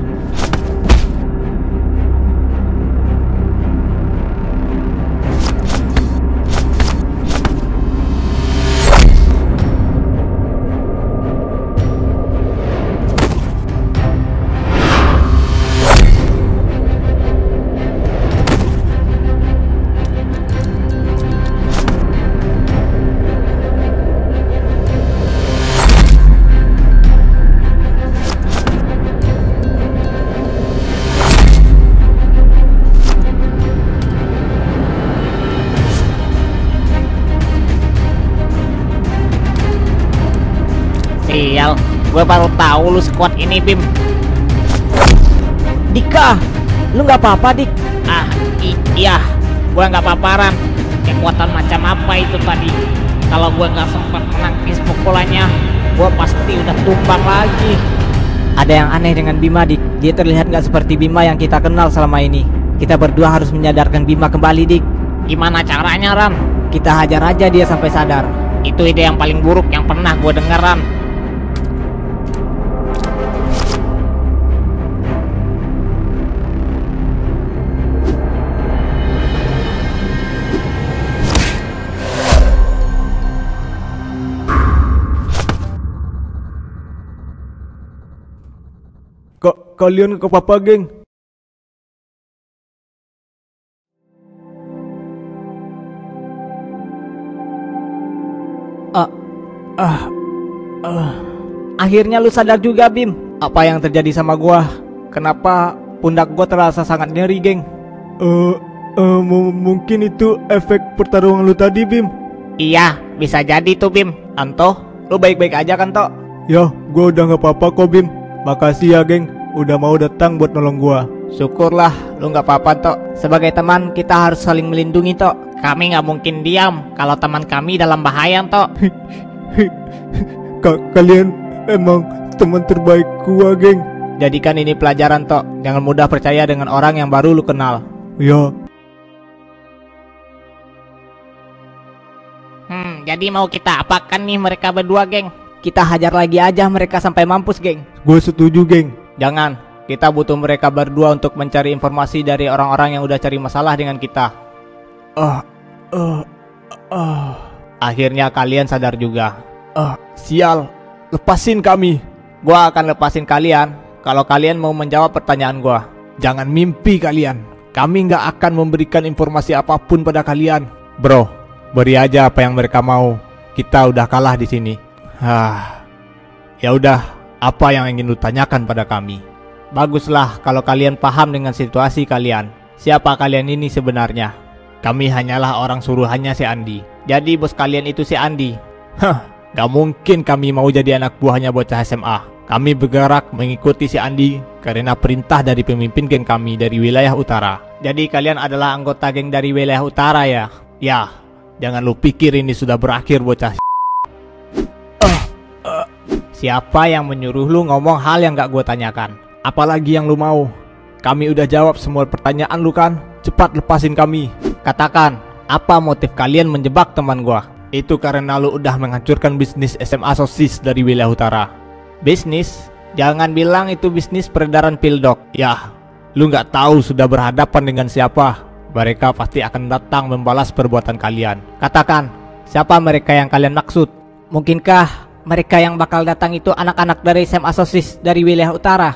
Speaker 5: Gue baru tahu lu sekuat ini, Bim.
Speaker 1: Dika, lu nggak apa-apa dik?
Speaker 5: Ah, iya. Gue nggak paparan. Kekuatan macam apa itu tadi? Kalau gue nggak sempat menangkis pukulannya, gue pasti udah tumbang lagi.
Speaker 1: Ada yang aneh dengan Bima dik. Dia terlihat nggak seperti Bima yang kita kenal selama ini. Kita berdua harus menyadarkan Bima kembali dik.
Speaker 5: Gimana caranya, Ran?
Speaker 1: Kita hajar aja dia sampai sadar.
Speaker 5: Itu ide yang paling buruk yang pernah gue denger,
Speaker 6: kalian ke papa, geng?
Speaker 1: Akhirnya lu sadar juga Bim.
Speaker 6: Apa yang terjadi sama gua? Kenapa pundak gua terasa sangat nyeri, geng? Eh, eh, mu- mungkin itu efek pertarungan lu tadi, Bim.
Speaker 5: Iya, bisa jadi tuh, Bim.
Speaker 6: Anto, lu baik-baik aja kan, Tok? Ya, gua udah nggak apa-apa kok, Bim. Makasih ya, geng. Udah mau datang buat nolong gua.
Speaker 5: Syukurlah, lu nggak apa-apa, Tok.
Speaker 1: Sebagai teman kita harus saling melindungi Tok.
Speaker 5: Kami nggak mungkin diam kalau teman kami dalam bahaya, Tok. *laughs*
Speaker 6: Ka kalian emang teman terbaik gua, geng.
Speaker 5: Jadikan ini pelajaran, Tok. Jangan mudah percaya dengan orang yang baru lu kenal.
Speaker 6: Ya,
Speaker 5: Hmm, jadi mau kita apakan nih mereka berdua, geng?
Speaker 1: Kita hajar lagi aja mereka sampai mampus geng.
Speaker 6: gue setuju, geng.
Speaker 5: Jangan. Kita butuh mereka berdua untuk mencari informasi dari orang-orang yang udah cari masalah dengan kita.
Speaker 6: Ah, ah, ah,
Speaker 5: Akhirnya kalian sadar juga.
Speaker 6: ah, sial. Lepasin kami.
Speaker 5: Gua akan lepasin kalian kalau kalian mau menjawab pertanyaan gua.
Speaker 6: Jangan mimpi kalian. Kami nggak akan memberikan informasi apa pun pada kalian.
Speaker 2: Bro, beri aja apa yang mereka mau. Kita udah kalah di sini.
Speaker 6: Ah,
Speaker 2: Ya udah, apa yang ingin lu tanyakan pada kami?
Speaker 5: Baguslah kalau kalian paham dengan situasi kalian. Siapa kalian ini sebenarnya?
Speaker 2: Kami hanyalah orang suruhannya si Andi.
Speaker 5: Jadi bos kalian itu si Andi.
Speaker 2: Hah, gak mungkin kami mau jadi anak buahnya bocah SMA. Kami bergerak mengikuti si Andi karena perintah dari pemimpin geng kami dari wilayah utara.
Speaker 5: Jadi kalian adalah anggota geng dari wilayah utara ya?
Speaker 2: Ya, jangan lu pikir ini sudah berakhir bocah.
Speaker 5: Siapa yang menyuruh lu ngomong hal yang gak gue tanyakan?
Speaker 2: Apalagi yang lu mau? Kami udah jawab semua pertanyaan lu kan? Cepat lepasin kami.
Speaker 5: Katakan, apa motif kalian menjebak teman gua?
Speaker 2: Itu karena lu udah menghancurkan bisnis SMA sosis dari wilayah utara.
Speaker 5: Bisnis? Jangan bilang itu bisnis peredaran pildok.
Speaker 2: Ya, lu nggak tahu sudah berhadapan dengan siapa. Mereka pasti akan datang membalas perbuatan kalian.
Speaker 5: Katakan, siapa mereka yang kalian maksud? Mungkinkah mereka yang bakal datang itu anak-anak dari SMA Sosis dari wilayah utara?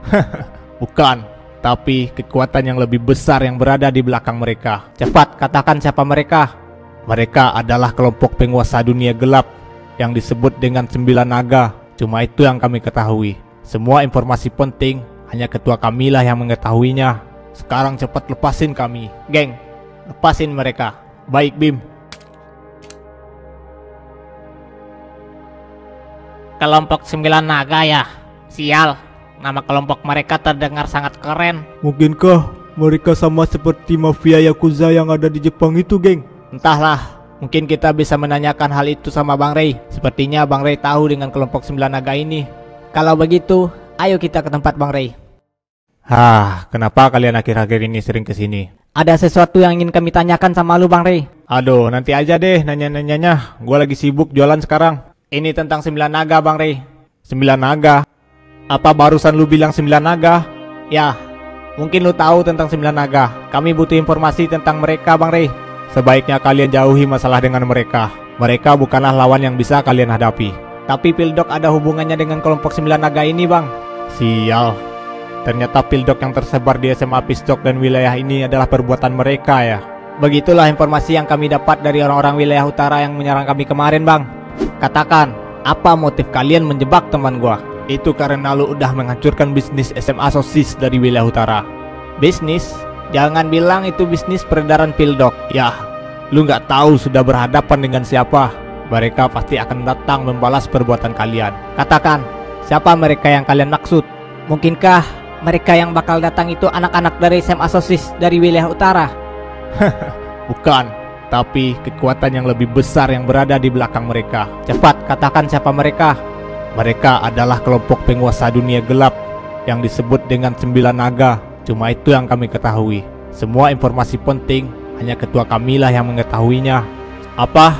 Speaker 5: *laughs*
Speaker 2: Bukan, tapi kekuatan yang lebih besar yang berada di belakang mereka.
Speaker 5: Cepat katakan siapa mereka.
Speaker 2: Mereka adalah kelompok penguasa dunia gelap yang disebut dengan sembilan naga. Cuma itu yang kami ketahui. Semua informasi penting hanya ketua kamilah yang mengetahuinya. Sekarang cepat lepasin kami.
Speaker 5: Geng, lepasin mereka.
Speaker 2: Baik Bim.
Speaker 5: Kelompok sembilan naga ya? Sial, nama kelompok mereka terdengar sangat keren.
Speaker 6: mungkinkah mereka sama seperti mafia Yakuza yang ada di Jepang itu, geng?
Speaker 5: Entahlah, mungkin kita bisa menanyakan hal itu sama Bang Ray. Sepertinya Bang Ray tahu dengan kelompok sembilan naga ini. Kalau begitu, ayo kita ke tempat Bang Ray.
Speaker 2: Hah, kenapa kalian akhir-akhir ini sering ke sini?
Speaker 1: Ada sesuatu yang ingin kami tanyakan sama lu Bang Ray.
Speaker 2: Aduh, nanti aja deh nanya-nanyanya. Gua lagi sibuk jualan sekarang.
Speaker 5: Ini tentang sembilan naga Bang Ray.
Speaker 2: Sembilan naga. Apa barusan lu bilang sembilan naga?
Speaker 5: Ya, mungkin lu tahu tentang sembilan naga. Kami butuh informasi tentang mereka Bang Ray.
Speaker 2: Sebaiknya kalian jauhi masalah dengan mereka. Mereka bukanlah lawan yang bisa kalian hadapi.
Speaker 5: Tapi Pildok ada hubungannya dengan kelompok sembilan naga ini Bang.
Speaker 2: Sial. Ternyata pildok yang tersebar di SMA Pistok dan wilayah ini adalah perbuatan mereka ya.
Speaker 5: Begitulah informasi yang kami dapat dari orang-orang wilayah utara yang menyerang kami kemarin Bang. Katakan, apa motif kalian menjebak teman gua?
Speaker 2: Itu karena lu udah menghancurkan bisnis SMA sosis dari wilayah utara.
Speaker 5: Bisnis? Jangan bilang itu bisnis peredaran pildok.
Speaker 2: Ya, lu nggak tahu sudah berhadapan dengan siapa. Mereka pasti akan datang membalas perbuatan kalian.
Speaker 5: Katakan, Siapa mereka yang kalian maksud? Mungkinkah mereka yang bakal datang itu anak-anak dari SMA Sosis dari wilayah utara? *laughs*
Speaker 2: Bukan, tapi kekuatan yang lebih besar yang berada di belakang mereka.
Speaker 5: Cepat katakan siapa mereka.
Speaker 2: Mereka adalah kelompok penguasa dunia gelap yang disebut dengan sembilan naga. Cuma itu yang kami ketahui. Semua informasi penting hanya ketua kamilah yang mengetahuinya. Apa?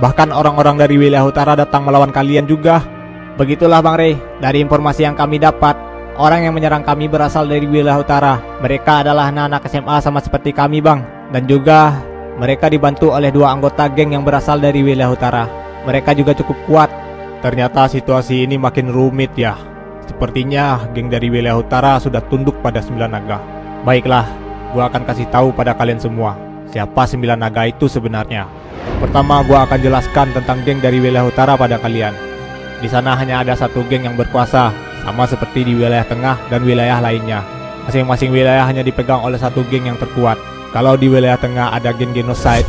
Speaker 2: Bahkan orang-orang dari wilayah utara datang melawan kalian juga.
Speaker 5: Begitulah Bang Rey, dari informasi yang kami dapat, orang yang menyerang kami berasal dari wilayah utara. Mereka adalah anak-anak SMA sama seperti kami Bang. Dan juga mereka dibantu oleh dua anggota geng yang berasal dari wilayah utara. Mereka juga cukup kuat.
Speaker 2: Ternyata situasi ini makin rumit ya. Sepertinya geng dari wilayah utara sudah tunduk pada sembilan naga. Baiklah, gua akan kasih tahu pada kalian semua siapa sembilan naga itu sebenarnya. Pertama, gua akan jelaskan tentang geng dari wilayah utara pada kalian. Di sana hanya ada satu geng yang berkuasa, sama seperti di wilayah tengah dan wilayah lainnya. Masing-masing wilayah hanya dipegang oleh satu geng yang terkuat. Kalau di wilayah tengah ada geng genocide,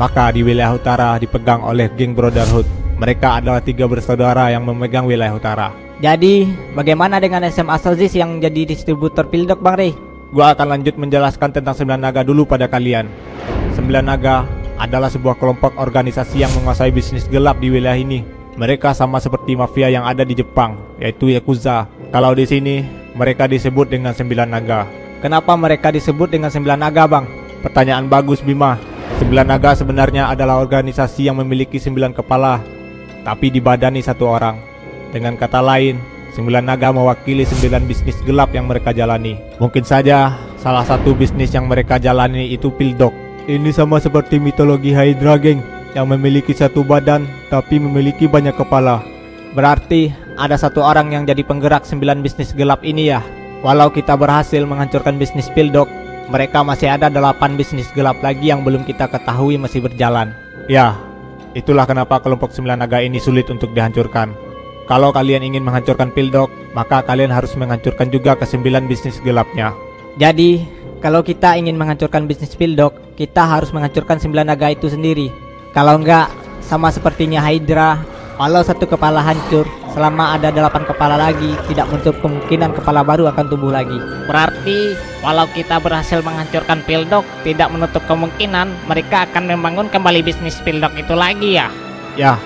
Speaker 2: maka di wilayah utara dipegang oleh geng Brotherhood. Mereka adalah tiga bersaudara yang memegang wilayah utara.
Speaker 5: Jadi, bagaimana dengan SMA Sosis yang jadi distributor Pildok Bang Rey?
Speaker 2: Gua akan lanjut menjelaskan tentang sembilan naga dulu pada kalian. Sembilan naga adalah sebuah kelompok organisasi yang menguasai bisnis gelap di wilayah ini. Mereka sama seperti mafia yang ada di Jepang, yaitu Yakuza. Kalau di sini, mereka disebut dengan sembilan naga.
Speaker 5: Kenapa mereka disebut dengan sembilan naga Bang?
Speaker 2: Pertanyaan bagus Bima. Sembilan naga sebenarnya adalah organisasi yang memiliki sembilan kepala, tapi dibadani satu orang. Dengan kata lain, sembilan naga mewakili sembilan bisnis gelap yang mereka jalani. Mungkin saja salah satu bisnis yang mereka jalani itu Pildok.
Speaker 6: Ini sama seperti mitologi Hydra geng yang memiliki satu badan tapi memiliki banyak kepala.
Speaker 5: Berarti ada satu orang yang jadi penggerak sembilan bisnis gelap ini ya. Walau kita berhasil menghancurkan bisnis Pildok, mereka masih ada delapan bisnis gelap lagi yang belum kita ketahui masih berjalan.
Speaker 2: Ya, itulah kenapa kelompok sembilan naga ini sulit untuk dihancurkan. Kalau kalian ingin menghancurkan Pildok, maka kalian harus menghancurkan juga kesembilan bisnis gelapnya.
Speaker 5: Jadi, kalau kita ingin menghancurkan bisnis Pildok, kita harus menghancurkan sembilan naga itu sendiri. Kalau enggak, sama sepertinya Hydra, walau satu kepala hancur, selama ada delapan kepala lagi, tidak muncul kemungkinan kepala baru akan tumbuh lagi.
Speaker 1: Berarti walau kita berhasil menghancurkan Pildok, tidak menutup kemungkinan mereka akan membangun kembali bisnis Pildok itu lagi ya.
Speaker 2: Ya,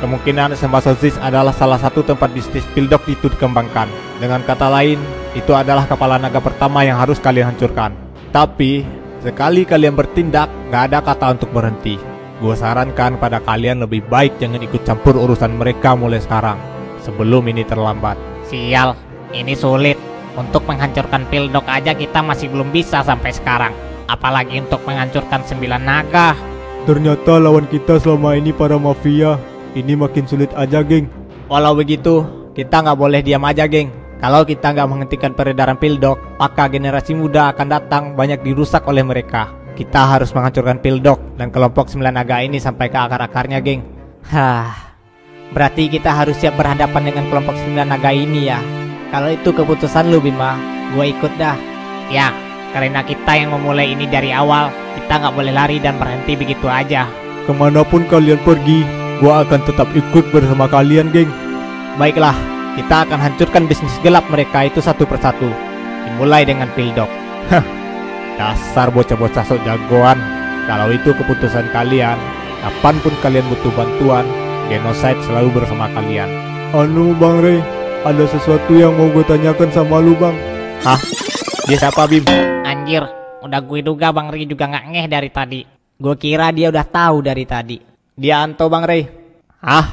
Speaker 2: kemungkinan SMA Sosis adalah salah satu tempat bisnis Pildok itu dikembangkan. Dengan kata lain, itu adalah kepala naga pertama yang harus kalian hancurkan. Tapi, sekali kalian bertindak, nggak ada kata untuk berhenti. Gue sarankan pada kalian lebih baik jangan ikut campur urusan mereka mulai sekarang, sebelum ini terlambat.
Speaker 1: Sial, ini sulit. Untuk menghancurkan Pildok aja kita masih belum bisa sampai sekarang. Apalagi untuk menghancurkan sembilan naga.
Speaker 6: Ternyata lawan kita selama ini para mafia. Ini makin sulit aja geng.
Speaker 5: Walau begitu, kita nggak boleh diam aja, geng. Kalau kita nggak menghentikan peredaran Pildok, maka generasi muda akan datang banyak dirusak oleh mereka. Kita harus menghancurkan Pildok dan kelompok sembilan naga ini sampai ke akar-akarnya, geng. Hah, berarti kita harus siap berhadapan dengan kelompok sembilan naga ini ya. Kalau itu keputusan lu Bima, gue ikut dah.
Speaker 1: Ya, karena kita yang memulai ini dari awal, kita nggak boleh lari dan berhenti begitu aja.
Speaker 6: Ke mana pun kalian pergi, gua akan tetap ikut bersama kalian geng.
Speaker 5: Baiklah, kita akan hancurkan bisnis gelap mereka itu satu persatu. Dimulai dengan Pildok.
Speaker 2: Dasar bocah-bocah sok jagoan. Kalau itu keputusan kalian, kapan pun kalian butuh bantuan, Genocide selalu bersama kalian.
Speaker 6: Anu Bang Rey, ada sesuatu yang mau gue tanyakan sama lu Bang.
Speaker 2: Hah? Dia siapa Bim?
Speaker 1: Anjir, udah gue duga Bang Ri juga nggak ngeh dari tadi.
Speaker 5: Gue kira dia udah tahu dari tadi. Dia Anto Bang Rey.
Speaker 2: Hah?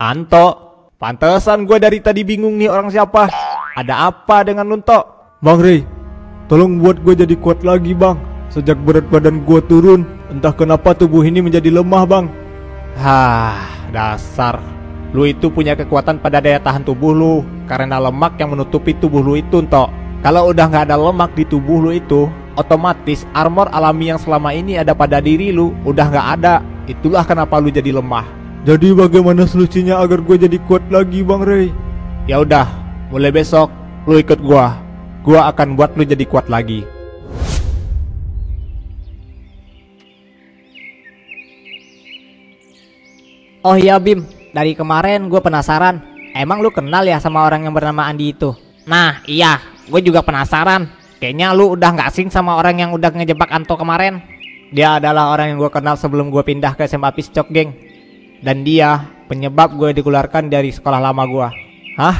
Speaker 2: Anto? Pantesan gue dari tadi bingung nih orang siapa. Ada apa dengan Nunto?
Speaker 6: Bang Rey, tolong buat gue jadi kuat lagi Bang. Sejak berat badan gue turun, entah kenapa tubuh ini menjadi lemah Bang.
Speaker 2: Hah, dasar. Lu itu punya kekuatan pada daya tahan tubuh lu karena lemak yang menutupi tubuh lu itu, Nto. Kalau udah nggak ada lemak di tubuh lu itu, otomatis armor alami yang selama ini ada pada diri lu udah nggak ada. Itulah kenapa lu jadi lemah.
Speaker 6: Jadi bagaimana solusinya agar gue jadi kuat lagi Bang Rey?
Speaker 2: Ya udah, mulai besok lu ikut gua. Gua akan buat lu jadi kuat lagi.
Speaker 5: Oh iya Bim, dari kemarin gue penasaran.
Speaker 10: emang lu kenal ya sama orang yang bernama Andi itu?
Speaker 1: Nah, iya, gue juga penasaran. Kayaknya lu udah nggak asing sama orang yang udah ngejebak Anto kemarin.
Speaker 2: Dia adalah orang yang gue kenal sebelum gue pindah ke SMA Piscok, geng. Dan dia penyebab gue dikeluarkan dari sekolah lama gue. Hah?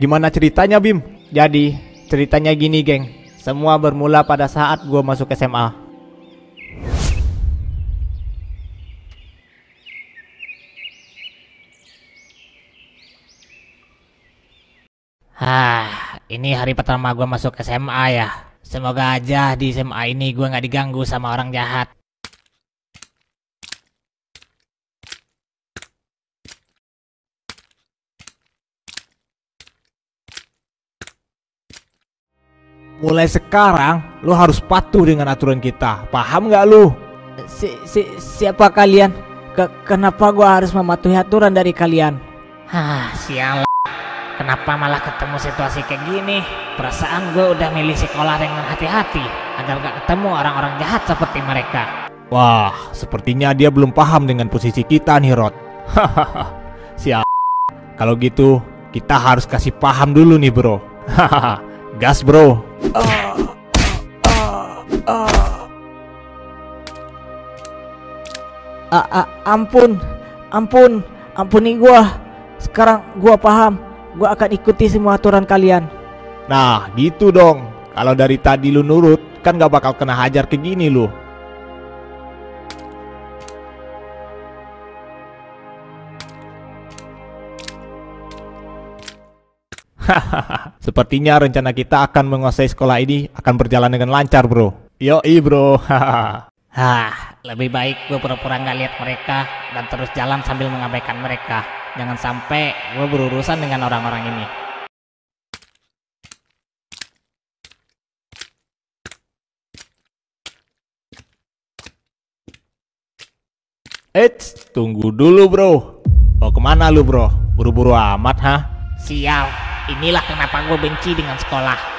Speaker 2: Gimana ceritanya, Bim? Jadi, ceritanya gini, geng. Semua bermula pada saat gue masuk SMA.
Speaker 1: Hah, ini hari pertama gue masuk SMA ya. Semoga aja di SMA ini gue nggak diganggu sama orang jahat.
Speaker 2: Mulai sekarang, lu harus patuh dengan aturan kita. Paham nggak lu?
Speaker 10: Si, si, siapa kalian? Ke, kenapa gua harus mematuhi aturan dari kalian?
Speaker 1: Hah, sial. Kenapa malah ketemu situasi kayak gini? Perasaan gue udah milih sekolah dengan hati-hati agar gak ketemu orang-orang jahat seperti mereka.
Speaker 2: Wah, sepertinya dia belum paham dengan posisi kita nih, Rod. Hahaha, siap. Kalau gitu, kita harus kasih paham dulu nih, bro. Hahaha, gas, bro.
Speaker 10: A, a, ampun, ampun, ampuni gua. Sekarang gua paham. Gua akan ikuti semua aturan kalian.
Speaker 2: Nah, gitu dong. Kalau dari tadi lu nurut, kan gak bakal kena hajar kayak gini lu. *laughs* Sepertinya rencana kita akan menguasai sekolah ini akan berjalan dengan lancar, bro. Yoi, bro. Hahaha. *laughs*
Speaker 1: Hah, lebih baik gue pura-pura nggak lihat mereka dan terus jalan sambil mengabaikan mereka. Jangan sampai gue berurusan dengan orang-orang ini.
Speaker 2: Eits, tunggu dulu, bro. Mau ke mana lu, bro? Buru-buru amat, hah?
Speaker 1: Sial, inilah kenapa gue benci dengan sekolah.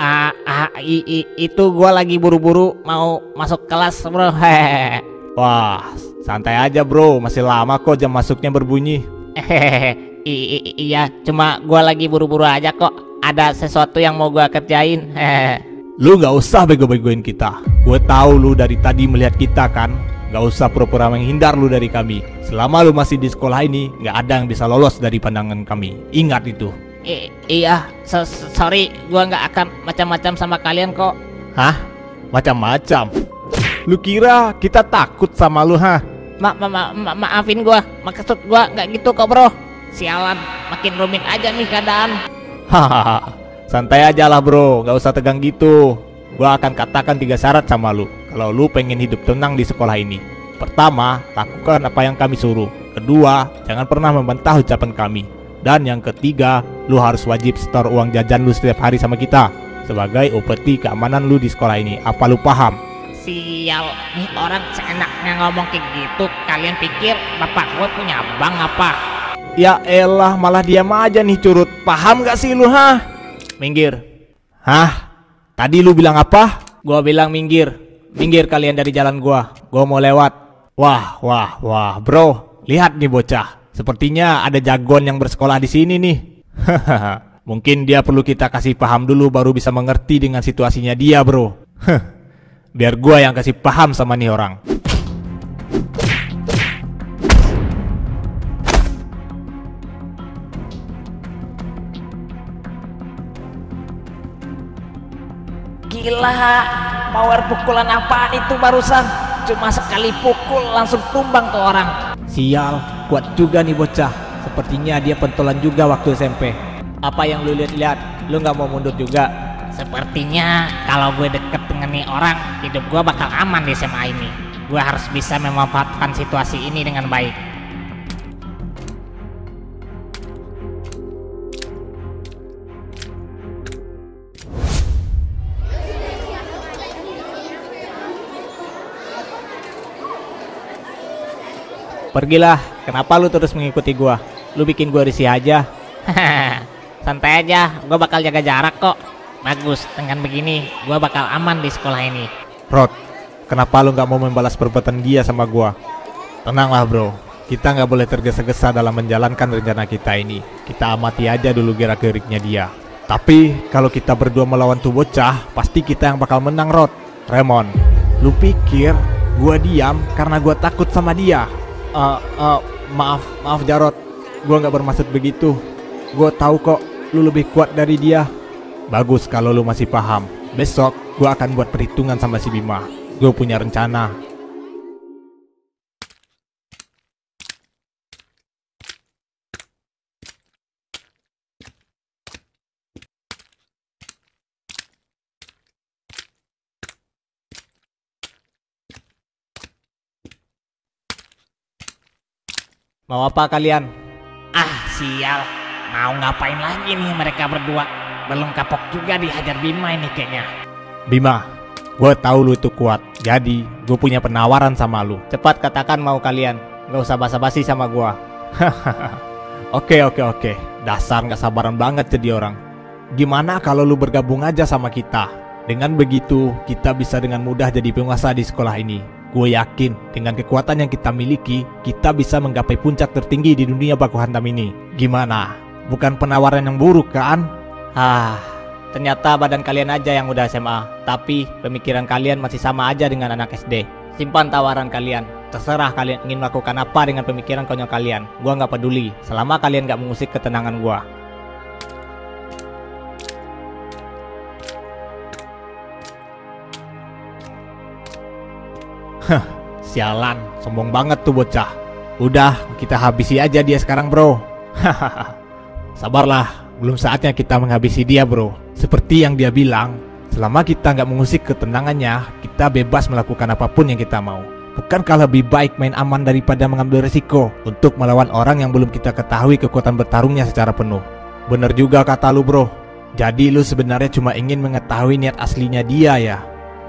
Speaker 10: Ah, ah, i, i, itu gua lagi buru-buru mau masuk kelas, bro. Hehehe. *laughs*
Speaker 2: Wah, santai aja, bro. Masih lama kok jam masuknya berbunyi. *laughs*
Speaker 10: Hehehe. I- i- iya, cuma gua lagi buru-buru aja kok. Ada sesuatu yang mau gua kerjain. Hehehe. *laughs*
Speaker 2: Lu gak usah bego-begoin kita. Gue tahu lu dari tadi melihat kita kan. Gak usah pura-pura menghindar lu dari kami. Selama lu masih di sekolah ini, gak ada yang bisa lolos dari pandangan kami. Ingat itu.
Speaker 10: I- iya, so- so- sorry, gua nggak akan macam-macam sama kalian kok.
Speaker 2: Hah? Macam-macam. Lu kira kita takut sama lu, hah?
Speaker 10: Ma ma ma ma- maafin gua, maksud gua nggak gitu kok, bro. Sialan, makin rumit aja nih keadaan.
Speaker 2: Hahaha. Santai aja lah bro, gak usah tegang gitu. Gua akan katakan tiga syarat sama lu. Kalau lu pengen hidup tenang di sekolah ini. Pertama, lakukan apa yang kami suruh. Kedua, jangan pernah membantah ucapan kami. Dan yang ketiga, lu harus wajib setor uang jajan lu setiap hari sama kita. Sebagai upeti keamanan lu di sekolah ini. Apa lu paham?
Speaker 1: Sial, nih orang seenaknya ngomong kayak gitu. Kalian pikir bapak gue punya bank apa?
Speaker 2: Ya elah, malah diam aja nih curut. Paham gak sih lu, ha? Minggir. Hah? Tadi lu bilang apa? Gua bilang minggir. Minggir kalian dari jalan gua. Gua mau lewat. Wah, wah, wah, bro. Lihat nih bocah. Sepertinya ada jagoan yang bersekolah di sini nih. *laughs* Mungkin dia perlu kita kasih paham dulu baru bisa mengerti dengan situasinya dia, bro. *laughs* Biar gua yang kasih paham sama nih orang.
Speaker 10: Gila, power pukulan apaan itu barusan? Cuma sekali pukul langsung tumbang tuh orang.
Speaker 2: Sial, kuat juga nih bocah. Sepertinya dia pentolan juga waktu SMP. Apa yang lu lihat-lihat? Lu nggak mau mundur juga?
Speaker 1: Sepertinya kalau gue deket dengan nih orang, hidup gue bakal aman di SMA ini. Gue harus bisa memanfaatkan situasi ini dengan baik.
Speaker 2: Pergilah, kenapa lu terus mengikuti gua? Lu bikin gua risih aja. *laughs*
Speaker 1: Santai aja, gue bakal jaga jarak kok. Bagus, dengan begini gue bakal aman di sekolah ini.
Speaker 2: Rod, kenapa lu nggak mau membalas perbuatan dia sama gua? Tenanglah bro, Kita nggak boleh tergesa-gesa dalam menjalankan rencana kita ini. Kita amati aja dulu gerak-geriknya dia. Tapi kalau kita berdua melawan tuh bocah, pasti kita yang bakal menang, Rod. Raymond, lu pikir gua diam karena gua takut sama dia? Uh, uh, maaf, maaf Jarot. Gua nggak bermaksud begitu. Gua tahu kok lu lebih kuat dari dia. Bagus kalau lu masih paham. Besok gua akan buat perhitungan sama si Bima. Gue punya rencana.
Speaker 6: Mau apa kalian?
Speaker 1: Ah, sial. Mau ngapain lagi nih mereka berdua? Belum kapok juga dihajar Bima ini kayaknya.
Speaker 2: Bima, gue tahu lu itu kuat. Jadi, gue punya penawaran sama lu.
Speaker 6: Cepat katakan mau kalian. Gak usah basa-basi sama gua. *laughs*
Speaker 2: Oke, oke, oke. Dasar nggak sabaran banget jadi orang. Gimana kalau lu bergabung aja sama kita? Dengan begitu, kita bisa dengan mudah jadi penguasa di sekolah ini. Gue yakin dengan kekuatan yang kita miliki, kita bisa menggapai puncak tertinggi di dunia baku hantam ini. Gimana? Bukan penawaran yang buruk kan?
Speaker 6: Ah, ternyata badan kalian aja yang udah SMA. Tapi pemikiran kalian masih sama aja dengan anak SD. Simpan tawaran kalian. Terserah kalian ingin melakukan apa dengan pemikiran konyol kalian. Gua nggak peduli. Selama kalian nggak mengusik ketenangan gua.
Speaker 2: Sialan, sombong banget tuh bocah. Udah, kita habisi aja dia sekarang, bro. Hahaha. Sabarlah, belum saatnya kita menghabisi dia, bro. Seperti yang dia bilang, selama kita nggak mengusik ketenangannya, kita bebas melakukan apa pun yang kita mau. Bukankah lebih baik main aman daripada mengambil resiko untuk melawan orang yang belum kita ketahui kekuatan bertarungnya secara penuh? Bener juga kata lu, bro. Jadi lu sebenarnya cuma ingin mengetahui niat aslinya dia ya?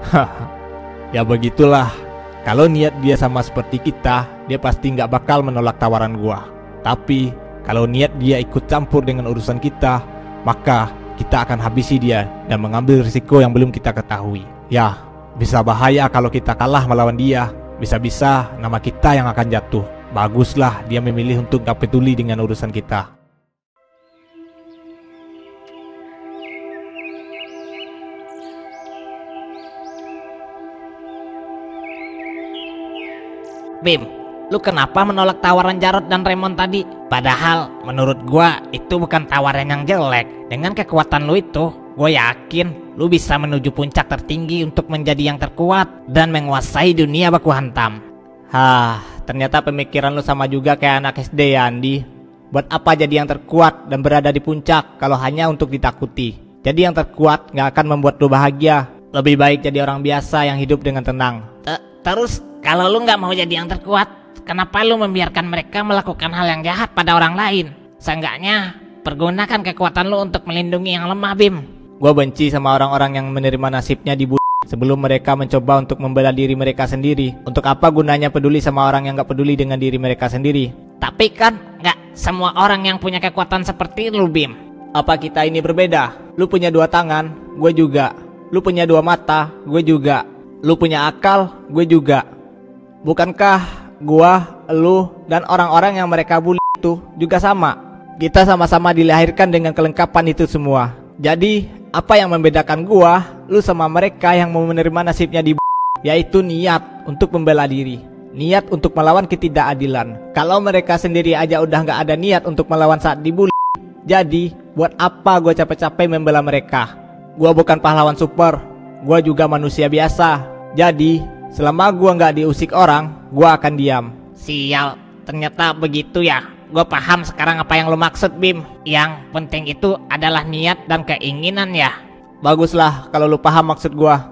Speaker 2: Haha. *laughs* ya begitulah. Kalau niat dia sama seperti kita, dia pasti nggak bakal menolak tawaran gua. Tapi kalau niat dia ikut campur dengan urusan kita, maka kita akan habisi dia dan mengambil risiko yang belum kita ketahui. Ya, bisa bahaya kalau kita kalah melawan dia. Bisa-bisa nama kita yang akan jatuh. Baguslah dia memilih untuk gak peduli dengan urusan kita.
Speaker 1: Bim, lu kenapa menolak tawaran Jarot dan Raymond tadi? Padahal menurut gua itu bukan tawaran yang jelek. Dengan kekuatan lu itu, gue yakin lu bisa menuju puncak tertinggi untuk menjadi yang terkuat dan menguasai dunia baku hantam.
Speaker 6: Hah, ternyata pemikiran lu sama juga kayak anak SD ya Andi. Buat apa jadi yang terkuat dan berada di puncak kalau hanya untuk ditakuti? Jadi yang terkuat nggak akan membuat lu bahagia. Lebih baik jadi orang biasa yang hidup dengan tenang.
Speaker 1: Te- Terus kalau lu nggak mau jadi yang terkuat, kenapa lu membiarkan mereka melakukan hal yang jahat pada orang lain? Seenggaknya pergunakan kekuatan lu untuk melindungi yang lemah, Bim.
Speaker 6: Gue benci sama orang-orang yang menerima nasibnya di sebelum mereka mencoba untuk membela diri mereka sendiri. Untuk apa gunanya peduli sama orang yang gak peduli dengan diri mereka sendiri?
Speaker 1: Tapi kan nggak semua orang yang punya kekuatan seperti lu, Bim.
Speaker 6: Apa kita ini berbeda? Lu punya dua tangan, gue juga. Lu punya dua mata, gue juga. Lu punya akal, gue juga. Bukankah gua, lu, dan orang-orang yang mereka bully itu juga sama? Kita sama-sama dilahirkan dengan kelengkapan itu semua. Jadi, apa yang membedakan gua, lu sama mereka yang mau menerima nasibnya di yaitu niat untuk membela diri. Niat untuk melawan ketidakadilan. Kalau mereka sendiri aja udah nggak ada niat untuk melawan saat dibully, jadi buat apa gue capek-capek membela mereka? Gua bukan pahlawan super, gua juga manusia biasa. Jadi selama gua nggak diusik orang, gua akan diam.
Speaker 1: Sial, ternyata begitu ya. Gue paham sekarang apa yang lu maksud, Bim. Yang penting itu adalah niat dan keinginan ya.
Speaker 6: Baguslah kalau lu paham maksud gua.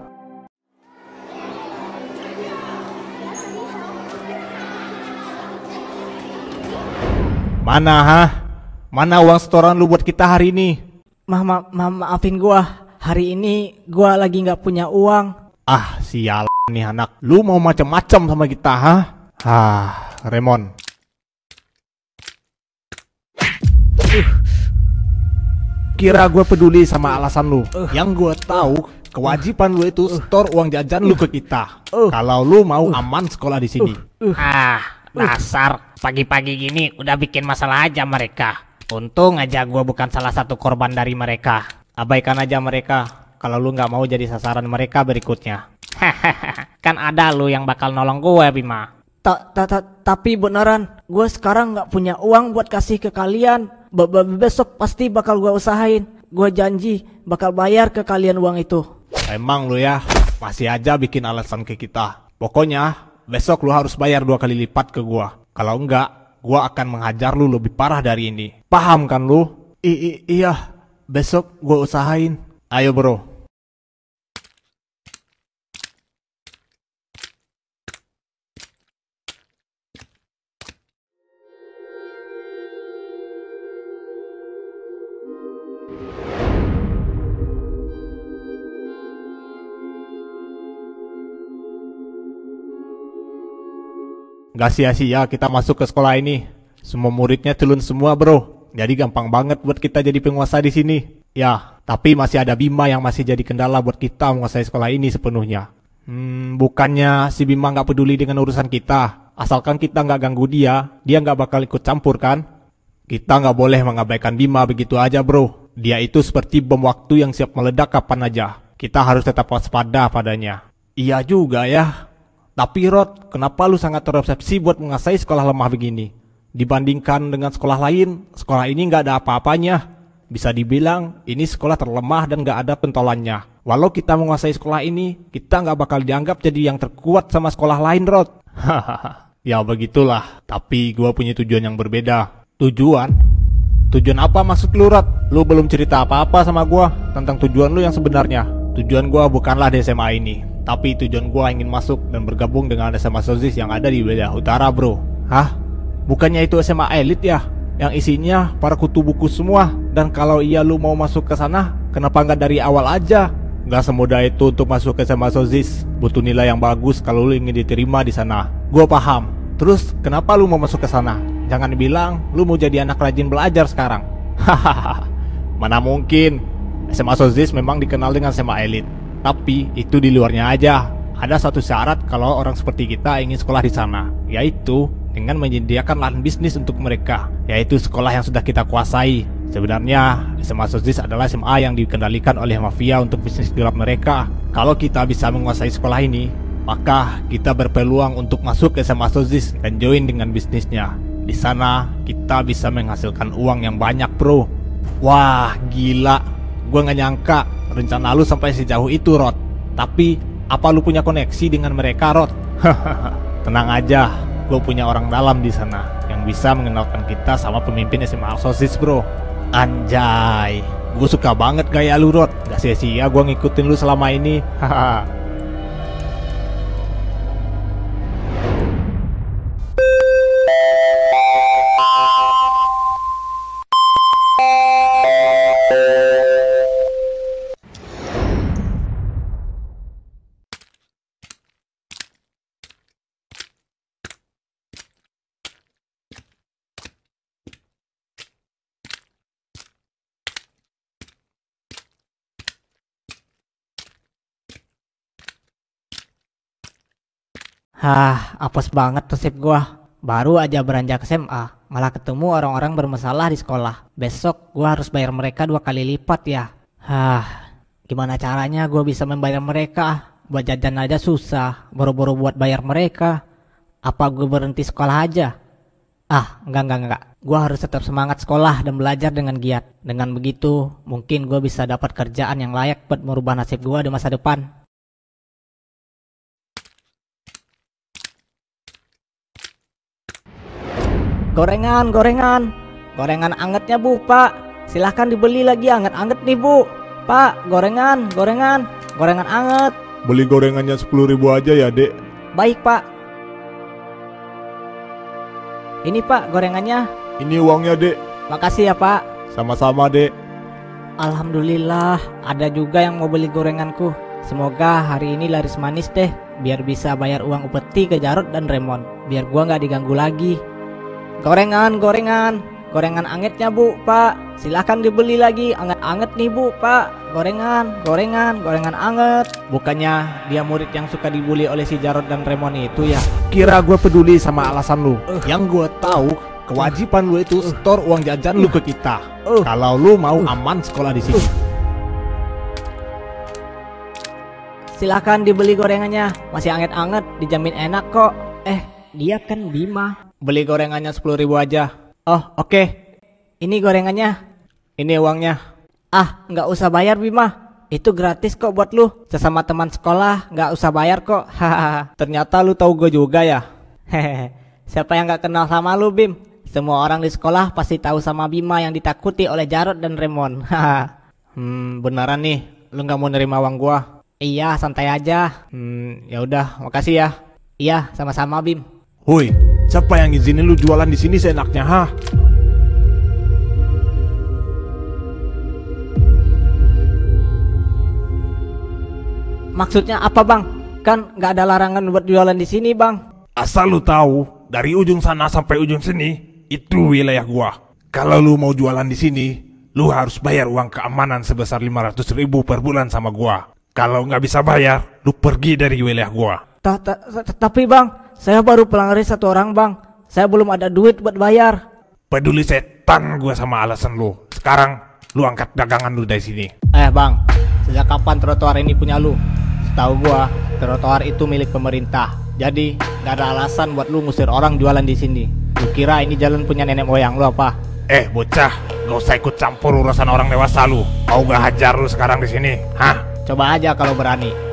Speaker 2: Mana ha? Mana uang setoran lu buat kita hari ini?
Speaker 5: Ma, ma, ma maafin gua. Hari ini gua lagi nggak punya uang.
Speaker 2: Ah, sial nih anak. Lu mau macam-macam sama kita, ha? Ah, Raymond. Kira gue peduli sama alasan lu. Yang gue tahu, kewajiban lu itu store uang jajan lu ke kita. Kalau lu mau aman sekolah di sini.
Speaker 1: Ah, Dasar, pagi-pagi gini udah bikin masalah aja mereka. Untung aja gua bukan salah satu korban dari mereka.
Speaker 6: Abaikan aja mereka kalau lu nggak mau jadi sasaran mereka berikutnya. *laughs*
Speaker 1: kan ada lu yang bakal nolong gue Bima.
Speaker 5: Ta ta ta tapi beneran, gue sekarang nggak punya uang buat kasih ke kalian. Be -be Besok pasti bakal gue usahain. Gue janji bakal bayar ke kalian uang itu.
Speaker 2: Emang lu ya, masih aja bikin alasan ke kita. Pokoknya, besok lu harus bayar dua kali lipat ke gua. Kalau enggak, gua akan menghajar lu lebih parah dari ini. Paham kan lu? I, i iya, besok gua usahain. Ayo bro, Gak sia-sia kita masuk ke sekolah ini. Semua muridnya tulun semua bro. Jadi gampang banget buat kita jadi penguasa di sini. Ya, tapi masih ada Bima yang masih jadi kendala buat kita menguasai sekolah ini sepenuhnya. Hmm, bukannya si Bima nggak peduli dengan urusan kita. Asalkan kita nggak ganggu dia, dia nggak bakal ikut campur kan? Kita nggak boleh mengabaikan Bima begitu aja bro. Dia itu seperti bom waktu yang siap meledak kapan aja. Kita harus tetap waspada padanya. Iya juga ya, tapi Rod, kenapa lu sangat terobsesi buat menguasai sekolah lemah begini? Dibandingkan dengan sekolah lain, sekolah ini nggak ada apa-apanya. Bisa dibilang, ini sekolah terlemah dan nggak ada pentolannya. Walau kita menguasai sekolah ini, kita nggak bakal dianggap jadi yang terkuat sama sekolah lain, Rod. Hahaha, *laughs* ya begitulah. Tapi gua punya tujuan yang berbeda. Tujuan? Tujuan apa maksud lu, Rod? Lu belum cerita apa-apa sama gua tentang tujuan lu yang sebenarnya. Tujuan gua bukanlah di SMA ini, tapi tujuan gua ingin masuk dan bergabung dengan SMA Sosis yang ada di wilayah utara bro. Hah? Bukannya itu SMA elit ya? Yang isinya para kutu buku semua. Dan kalau iya lu mau masuk ke sana Kenapa nggak dari awal aja? Gak semudah itu untuk masuk ke SMA Sosis Butuh nilai yang bagus kalau lu ingin diterima di sana. Gua paham. Terus kenapa lu mau masuk ke sana? Jangan bilang lu mau jadi anak rajin belajar sekarang. *laughs* Hahaha. Mana mungkin. SMA Sosis memang dikenal dengan SMA elit tapi itu di luarnya aja. Ada satu syarat kalau orang seperti kita ingin sekolah di sana, yaitu dengan menyediakan lahan bisnis untuk mereka, yaitu sekolah yang sudah kita kuasai. Sebenarnya SMA Sosis adalah SMA yang dikendalikan oleh mafia untuk bisnis gelap mereka. Kalau kita bisa menguasai sekolah ini, maka kita berpeluang untuk masuk ke SMA Sosis dan join dengan bisnisnya. Di sana kita bisa menghasilkan uang yang banyak, bro. Wah, gila. Gue gak nyangka rencana lu sampai sejauh itu, Rod. Tapi, apa lu punya koneksi dengan mereka, Rod? *laughs* Tenang aja, gue punya orang dalam di sana yang bisa mengenalkan kita sama pemimpin SMA Sosis, bro. Anjay, gue suka banget gaya lu, Rod. Gak sia-sia gue ngikutin lu selama ini. Hahaha. *laughs*
Speaker 5: Hah, apes banget nasib gua. Baru aja beranjak SMA, malah ketemu orang-orang bermasalah di sekolah. Besok gua harus bayar mereka dua kali lipat ya. Hah, gimana caranya gua bisa membayar mereka? Buat jajan aja susah, boro-boro buat bayar mereka. Apa gue berhenti sekolah aja? Ah, enggak, enggak, enggak. Gua harus tetap semangat sekolah dan belajar dengan giat. Dengan begitu, mungkin gue bisa dapat kerjaan yang layak buat merubah nasib gua di masa depan. Gorengan, gorengan. Gorengan angetnya bu, pak. Silahkan dibeli lagi anget-anget nih bu. Pak, gorengan, gorengan. Gorengan anget.
Speaker 2: Beli gorengannya 10 ribu aja ya dek
Speaker 5: Baik pak. Ini pak gorengannya.
Speaker 2: Ini uangnya dek
Speaker 5: Makasih ya pak.
Speaker 2: Sama-sama dek
Speaker 5: Alhamdulillah ada juga yang mau beli gorenganku. Semoga hari ini laris manis deh. Biar bisa bayar uang upeti ke Jarot dan Remon. Biar gua nggak diganggu lagi. Gorengan, gorengan.
Speaker 2: gorengan angetnya bu, pak. Silahkan dibeli lagi, anget-anget nih bu, pak. Gorengan, gorengan, gorengan anget. Bukannya dia murid yang suka dibully oleh si Jarod dan Remon itu ya?
Speaker 11: Kira gue peduli sama alasan lu. Yang gue tahu kewajiban lu itu store uang jajan lu ke kita. Kalau lu mau aman sekolah di sini.
Speaker 2: Silahkan dibeli gorengannya, masih anget-anget, dijamin enak kok. Eh, dia kan Bima. Beli gorengannya 10 ribu aja. Oh, oke. Ini gorengannya. Ini uangnya. Ah, nggak usah bayar Bima. Itu gratis kok buat lu. Sesama teman sekolah, nggak usah bayar kok. *laughs* Hahaha. Ternyata lu tahu gue juga ya. Hehehe. Siapa yang nggak kenal sama lu, Bim? Semua orang di sekolah pasti tahu sama Bima yang ditakuti oleh Jarod dan Remon. *laughs* Haha. hmm, beneran nih, lu nggak mau nerima uang gua? Iya, santai aja. Hmm, ya udah, makasih ya. Iya, sama-sama Bim.
Speaker 11: Woi, siapa yang izinin lu jualan di sini seenaknya, ha?
Speaker 2: Maksudnya apa, Bang? Kan nggak ada larangan buat jualan di sini, Bang.
Speaker 11: Asal lu tahu, dari ujung sana sampai ujung sini, itu wilayah gua. Kalau lu mau jualan di sini, lu harus bayar uang keamanan sebesar 500 ribu per bulan sama gua. Kalau nggak bisa bayar, lu pergi dari wilayah gua.
Speaker 2: Ta- ta- ta- Tapi, Bang, saya baru pulang dari satu orang, Bang. Saya belum ada duit buat bayar.
Speaker 11: Peduli setan gua sama alasan lu. Sekarang, lu angkat dagangan lu dari sini.
Speaker 2: Eh, Bang, sejak kapan trotoar ini punya lu? Setahu gua, trotoar itu milik pemerintah. Jadi, nggak ada alasan buat lu ngusir orang jualan di sini. Lu kira ini jalan punya nenek moyang lu apa?
Speaker 11: Eh, bocah, gak usah ikut campur urusan orang dewasa lu. Mau gak hajar lu sekarang di sini? Hah?
Speaker 2: Coba aja kalau berani.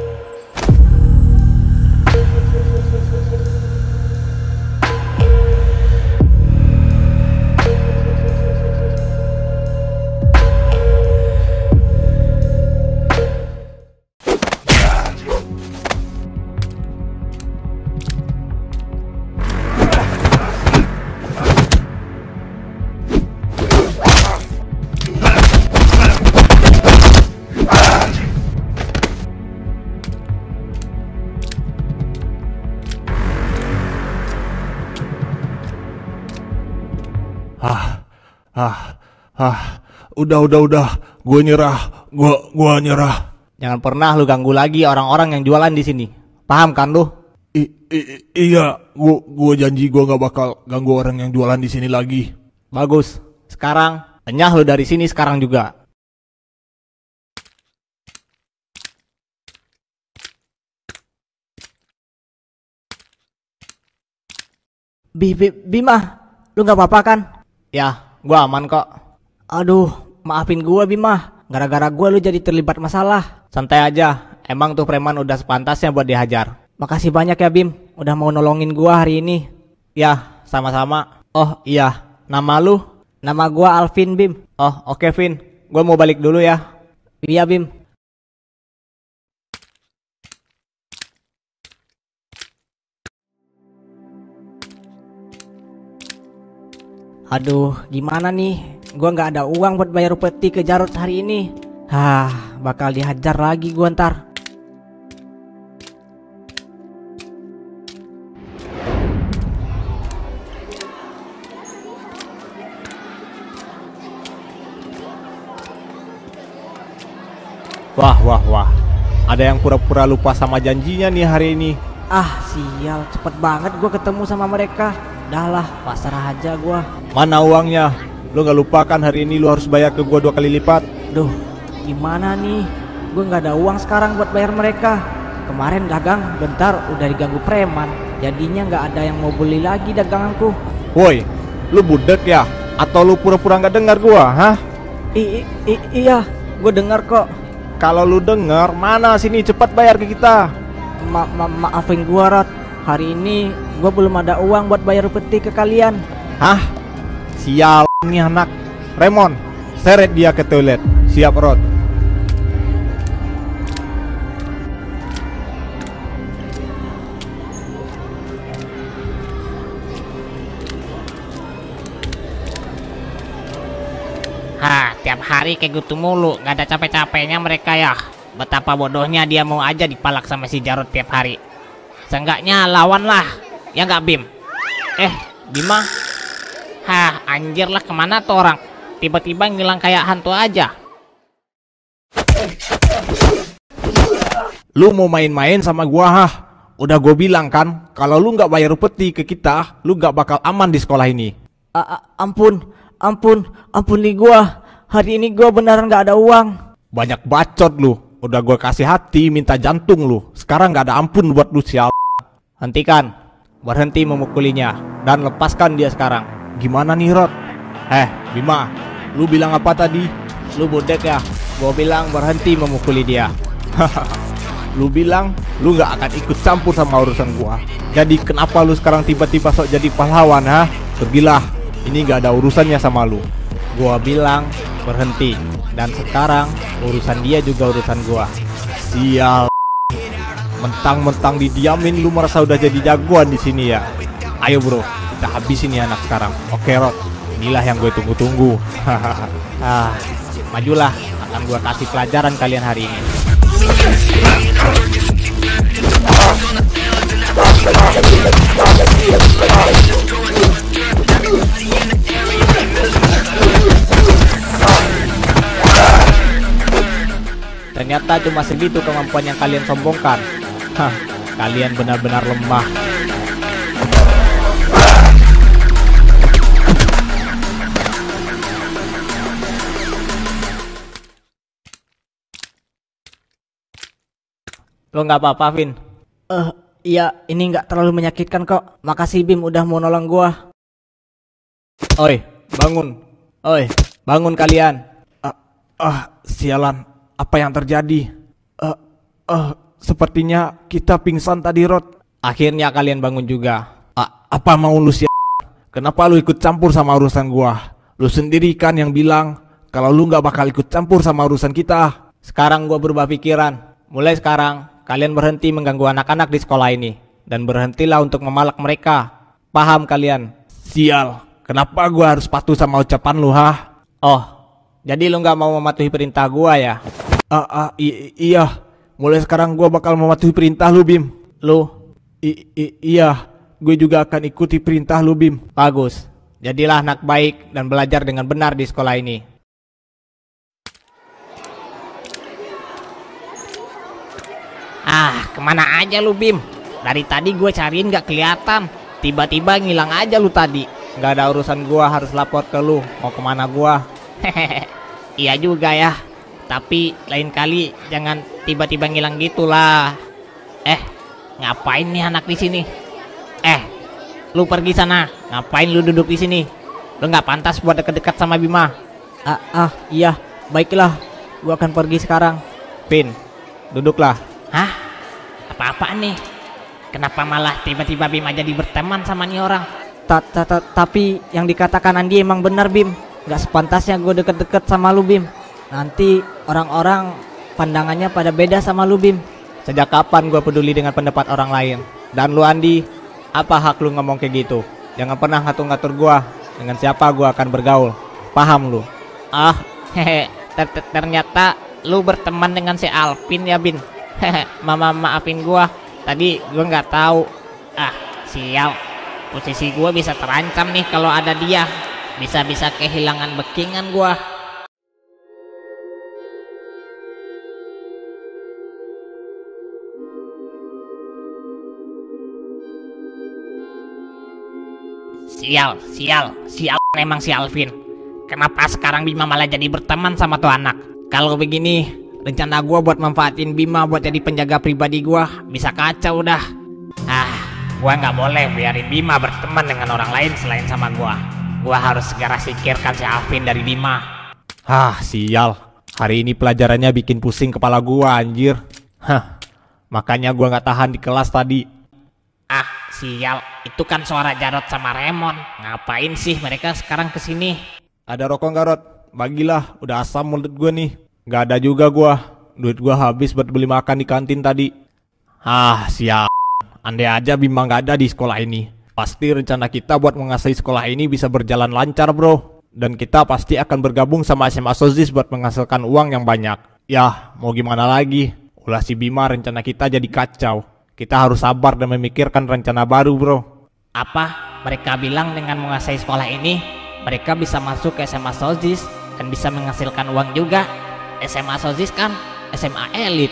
Speaker 11: Ah. Udah, udah, udah. Gue nyerah. Gue, gue nyerah.
Speaker 2: Jangan pernah lu ganggu lagi orang-orang yang jualan di sini. Paham kan lu?
Speaker 11: I, i- iya, gue, gue janji gue gak bakal ganggu orang yang jualan di sini lagi.
Speaker 2: Bagus. Sekarang, enyah lu dari sini sekarang juga. Bi, Bi- Bima, lu nggak apa-apa kan? Ya, gua aman kok. Aduh, maafin gua Bima. Gara-gara gua lu jadi terlibat masalah. Santai aja, emang tuh preman udah sepantasnya buat dihajar. Makasih banyak ya Bim, udah mau nolongin gua hari ini. Ya, sama-sama. Oh iya, nama lu? Nama gua Alvin Bim. Oh oke Vin, gua mau balik dulu ya. Iya Bim. Aduh, gimana nih? Gua nggak ada uang buat bayar upeti ke Jarod hari ini. Hah, bakal dihajar lagi gua ntar.
Speaker 11: Wah, wah, wah. Ada yang pura-pura lupa sama janjinya nih hari ini.
Speaker 2: Ah, sial, cepet banget gua ketemu sama mereka. Dah lah, pasrah aja gua.
Speaker 11: Mana uangnya? Lu gak lupa kan hari ini lu harus bayar ke gua dua kali lipat?
Speaker 2: Duh, gimana nih? Gue nggak ada uang sekarang buat bayar mereka. Kemarin dagang bentar udah diganggu preman. Jadinya nggak ada yang mau beli lagi daganganku.
Speaker 11: Woi, lu budek ya? Atau lu pura-pura gak dengar gua, hah?
Speaker 2: I, i- iya, gue dengar kok.
Speaker 11: Kalau lu denger, mana sini cepat bayar ke kita.
Speaker 2: Ma ma maafin gue Rod. Hari ini gue belum ada uang buat bayar peti ke kalian.
Speaker 11: Hah? Sial nih anak. Remon, seret dia ke toilet. Siap, Rod.
Speaker 1: Hah, tiap hari kayak gitu mulu, nggak ada capek-capeknya mereka ya. Betapa bodohnya dia mau aja dipalak sama si Jarod tiap hari. Seenggaknya lawan lah, ya nggak Bim? Eh, Bima? Hah, anjir lah ke mana tuh orang? Tiba-tiba ngilang kayak hantu aja.
Speaker 2: Lu mau main-main sama gua hah? Udah gue bilang kan, kalau lu nggak bayar upeti ke kita, lu nggak bakal aman di sekolah ini.
Speaker 5: A -a ampun, ampun, ampun nih gua. Hari ini gua beneran nggak ada uang.
Speaker 2: Banyak bacot lu. Udah gue kasih hati, minta jantung lu. Sekarang nggak ada ampun buat lu sial.
Speaker 6: Hentikan. Berhenti memukulinya dan lepaskan dia sekarang.
Speaker 2: Gimana nih Rod? Eh, Bima, lu bilang apa tadi?
Speaker 6: Lu budek ya? Gua bilang berhenti memukuli dia. *laughs*
Speaker 2: Lu bilang lu nggak akan ikut campur sama urusan gua. Jadi kenapa lu sekarang tiba-tiba sok jadi pahlawan ha? Pergilah, ini nggak ada urusannya sama lu.
Speaker 6: Gua bilang berhenti dan sekarang urusan dia juga urusan gua.
Speaker 2: Sial. Mentang-mentang didiamin lu merasa udah jadi jagoan di sini ya. Ayo bro, kita habisin ya anak sekarang. Oke Rod, inilah yang gue tunggu-tunggu. *laughs*
Speaker 6: ah, majulah akan gua kasih pelajaran kalian hari ini. Ternyata cuma segitu kemampuan yang kalian sombongkan. Hah, kalian benar-benar lemah. Lo nggak apa-apa, Vin?
Speaker 5: Eh, uh, iya, ini nggak terlalu menyakitkan kok. Makasih Bim udah mau nolong gua.
Speaker 6: Oi, bangun. Oi, bangun kalian.
Speaker 2: Ah, uh, sialan. Apa yang terjadi? Eh, uh, uh, sepertinya kita pingsan tadi, Rod.
Speaker 6: Akhirnya kalian bangun juga.
Speaker 2: Ah, apa mau lu sih? Kenapa lu ikut campur sama urusan gua? Lu sendiri kan yang bilang kalau lu nggak bakal ikut campur sama urusan kita.
Speaker 6: Sekarang gua berubah pikiran. Mulai sekarang, kalian berhenti mengganggu anak-anak di sekolah ini dan berhentilah untuk memalak mereka. Paham kalian?
Speaker 2: Sial, kenapa gua harus patuh sama ucapan lu, ha?
Speaker 6: Oh, jadi lu nggak mau mematuhi perintah gua ya?
Speaker 2: Ah, uh, uh, iya. Mulai sekarang gua bakal mematuhi perintah lu, Bim.
Speaker 6: Lu?
Speaker 2: I iya, gue juga akan ikuti perintah lu, Bim.
Speaker 6: Bagus. Jadilah anak baik dan belajar dengan benar di sekolah ini.
Speaker 1: Ah, ke mana aja lu Bim? Dari tadi gue cariin gak kelihatan. Tiba-tiba ngilang aja lu tadi.
Speaker 6: Gak ada urusan gua harus lapor ke lu. Mau ke mana gua?
Speaker 1: Hehehe. *laughs* iya juga ya. Tapi lain kali jangan tiba-tiba ngilang gitulah. Eh, ngapain nih anak di sini? Eh, lu pergi sana. Ngapain lu duduk di sini? Lu nggak pantas buat deket-deket sama Bima.
Speaker 5: Ah, ah, iya. Baiklah. Gua akan pergi sekarang.
Speaker 6: Pin, duduklah.
Speaker 1: Hah? Apa-apaan nih? Kenapa malah tiba-tiba Bima jadi berteman sama nih orang?
Speaker 5: Ta -ta -ta Tapi yang dikatakan Andi emang benar Bim. Gak sepantasnya gue deket-deket sama lu Bim. Nanti orang-orang pandangannya pada beda sama lu Bim.
Speaker 6: Sejak kapan gue peduli dengan pendapat orang lain? Dan lu Andi, apa hak lu ngomong kayak gitu? Jangan pernah ngatur-ngatur gue dengan siapa gue akan bergaul. Paham lu?
Speaker 1: Ah, hehe. Ter -ter Ternyata lu berteman dengan si Alvin ya Bin. *laughs* Mama maafin gua. Tadi gua nggak tahu. Ah, sial. Posisi gua bisa terancam nih kalau ada dia. Bisa-bisa kehilangan bekingan gua. Sial, sial, sial emang si Alvin. Kenapa sekarang Bima malah jadi berteman sama tuh anak? Kalau begini, rencana gua buat manfaatin Bima buat jadi penjaga pribadi gua bisa kacau dah. Ah, gua nggak boleh biarin Bima berteman dengan orang lain selain sama gua. Gua harus segera singkirkan si Alvin dari Bima.
Speaker 2: Hah, sial. Hari ini pelajarannya bikin pusing kepala gua anjir. Hah. Makanya gua nggak tahan di kelas tadi.
Speaker 1: Ah, sial. Itu kan suara Jarot sama Remon. Ngapain sih mereka sekarang ke sini?
Speaker 2: Ada rokok nggak Rod? Bagilah, udah asam mulut gua nih. Nggak ada juga gua. Duit gua habis buat beli makan di kantin tadi. Ah, sial. Andai aja Bima nggak ada di sekolah ini. Pasti rencana kita buat menguasai sekolah ini bisa berjalan lancar bro. Dan kita pasti akan bergabung sama SMA Sozis buat menghasilkan uang yang banyak. Ya, mau gimana lagi? Ulah si Bima rencana kita jadi kacau. Kita harus sabar dan memikirkan rencana baru bro.
Speaker 1: Apa? Mereka bilang dengan menguasai sekolah ini, mereka bisa masuk ke SMA Sosis dan bisa menghasilkan uang juga. SMA Sosis kan SMA elit.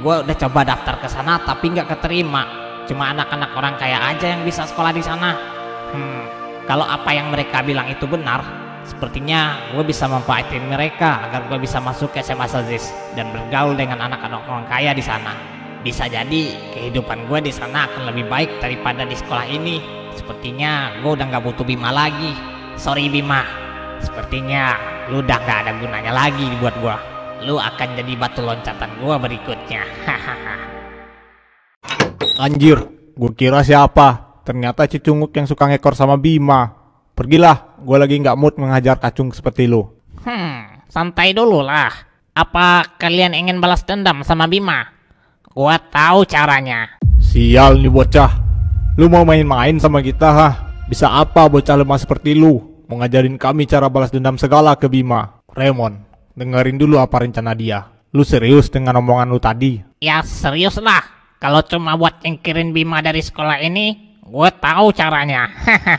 Speaker 1: Gue udah coba daftar ke sana tapi nggak keterima. Cuma anak-anak orang kaya aja yang bisa sekolah di sana. Hmm, kalau apa yang mereka bilang itu benar, sepertinya gue bisa manfaatin mereka agar gue bisa masuk ke SMA Sosis dan bergaul dengan anak-anak orang kaya di sana. Bisa jadi kehidupan gue di sana akan lebih baik daripada di sekolah ini. Sepertinya gue udah nggak butuh Bima lagi. Sorry Bima, sepertinya lu udah nggak ada gunanya lagi buat gue. Lu akan jadi batu loncatan gue berikutnya.
Speaker 2: Anjir, gue kira siapa? Ternyata Cicunguk yang suka ngekor sama Bima. Pergilah, gue lagi nggak mood mengajar kacung seperti lu.
Speaker 1: Hmm, santai dulu lah. Apa kalian ingin balas dendam sama Bima? Gua tahu caranya.
Speaker 2: Sial nih bocah. Lu mau main-main sama kita, ha? Bisa apa bocah lemah seperti lu? Mau ngajarin kami cara balas dendam segala ke Bima. Raymond, dengerin dulu apa rencana dia. Lu serius dengan omongan lu tadi?
Speaker 1: Ya serius lah. Kalau cuma buat nyingkirin Bima dari sekolah ini, gue tahu caranya.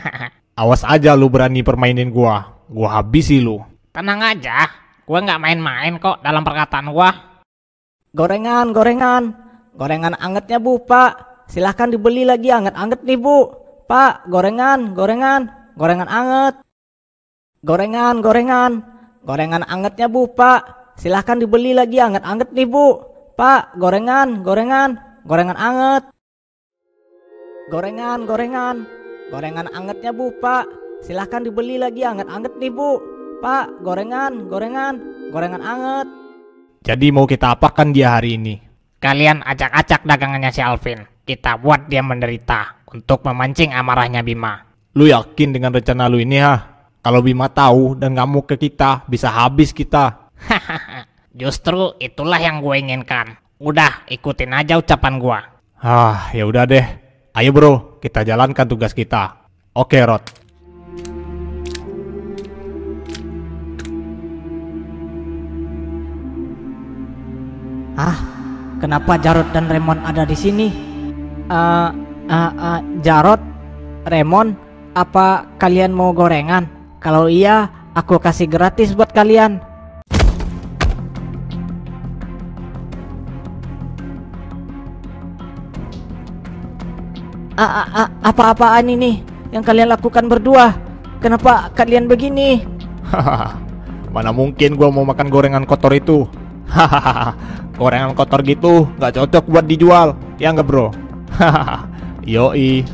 Speaker 1: *laughs*
Speaker 2: Awas aja lu berani permainin gua. Gua habisi lu.
Speaker 1: Tenang aja, gue nggak main-main kok dalam perkataan gua.
Speaker 5: Gorengan, gorengan. Gorengan angetnya bu, pak. Silahkan dibeli lagi anget-anget nih bu. Pak, gorengan, gorengan. Gorengan anget. Gorengan, gorengan. Gorengan angetnya bu, pak. Silahkan dibeli lagi anget-anget nih bu. Pak, gorengan, gorengan. Gorengan anget. Gorengan, gorengan. Gorengan angetnya bu, pak. Silahkan dibeli lagi anget-anget nih bu. Pak, gorengan, gorengan. Gorengan anget.
Speaker 2: Jadi mau kita apakan dia hari ini?
Speaker 1: Kalian acak-acak dagangannya si Alvin. Kita buat dia menderita untuk memancing amarahnya Bima.
Speaker 2: Lu yakin dengan rencana lu ini, ha? Kalau Bima tahu dan ngamuk ke kita, bisa habis kita. *laughs*
Speaker 1: Justru itulah yang gue inginkan. Udah, ikutin aja ucapan gua.
Speaker 2: Ah, ya udah deh. Ayo bro, kita jalankan tugas kita. Oke, Rod.
Speaker 5: Ah, kenapa Jarod dan Raymond ada di sini? Eh, uh, uh, Jarod, Raymond, apa kalian mau gorengan? Kalau iya, aku kasih gratis buat kalian. Apa-apaan ini yang kalian lakukan berdua? Kenapa kalian begini?
Speaker 2: Hahaha, mana mungkin gua mau makan gorengan kotor itu? Hahaha, gorengan kotor gitu nggak cocok buat dijual, ya nggak bro? Hahaha, yoi.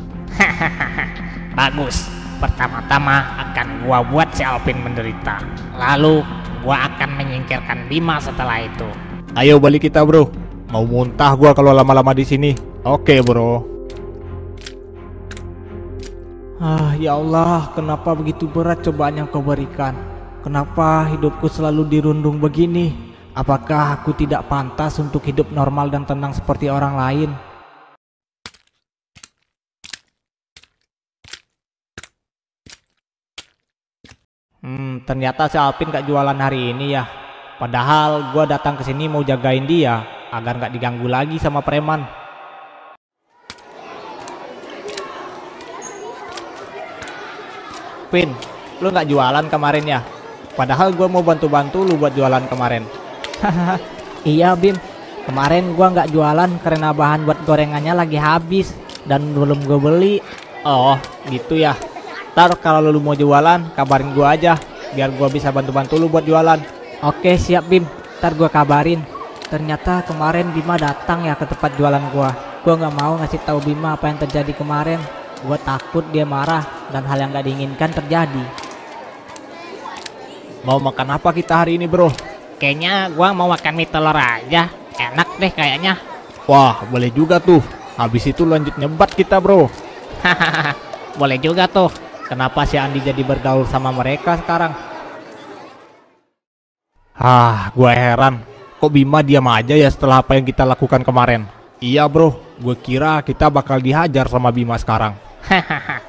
Speaker 1: Bagus. Pertama-tama akan gua buat si Alvin menderita. Lalu gua akan menyingkirkan Bima setelah itu.
Speaker 2: Ayo balik kita bro. Mau muntah gua kalau lama-lama di sini. Oke bro.
Speaker 6: Ah, ya Allah, kenapa begitu berat cobaan yang kau berikan? Kenapa hidupku selalu dirundung begini? Apakah aku tidak pantas untuk hidup normal dan tenang seperti orang lain? Hmm, ternyata si Alvin gak jualan hari ini ya. Padahal gua datang ke sini mau jagain dia agar gak diganggu lagi sama preman. Vin, lu nggak jualan kemarin ya? Padahal gua mau bantu-bantu lu buat jualan kemarin.
Speaker 5: Iya Bim, kemarin gua nggak jualan karena bahan buat gorengannya lagi habis dan belum gue beli.
Speaker 6: Oh, gitu ya. Ntar kalau lu mau jualan, kabarin gua aja biar gua bisa bantu-bantu lu buat jualan.
Speaker 5: Oke siap Bim, ntar gua kabarin. Ternyata kemarin Bima datang ya ke tempat jualan gua. Gua nggak mau ngasih tahu Bima apa yang terjadi kemarin. Gua takut dia marah dan hal yang gak diinginkan terjadi.
Speaker 6: Mau makan apa kita hari ini, Bro?
Speaker 1: Kayaknya gua mau makan mie telur aja. Enak deh kayaknya.
Speaker 2: Wah, boleh juga tuh. Habis itu lanjut nyebat kita, Bro.
Speaker 1: Hahaha. *laughs* Boleh juga tuh.
Speaker 6: Kenapa si Andi jadi bergaul sama mereka sekarang?
Speaker 2: Ah, gua heran. Kok Bima diam aja ya setelah apa yang kita lakukan kemarin? Iya, Bro. Gue kira kita bakal dihajar sama Bima sekarang.
Speaker 1: Hahaha.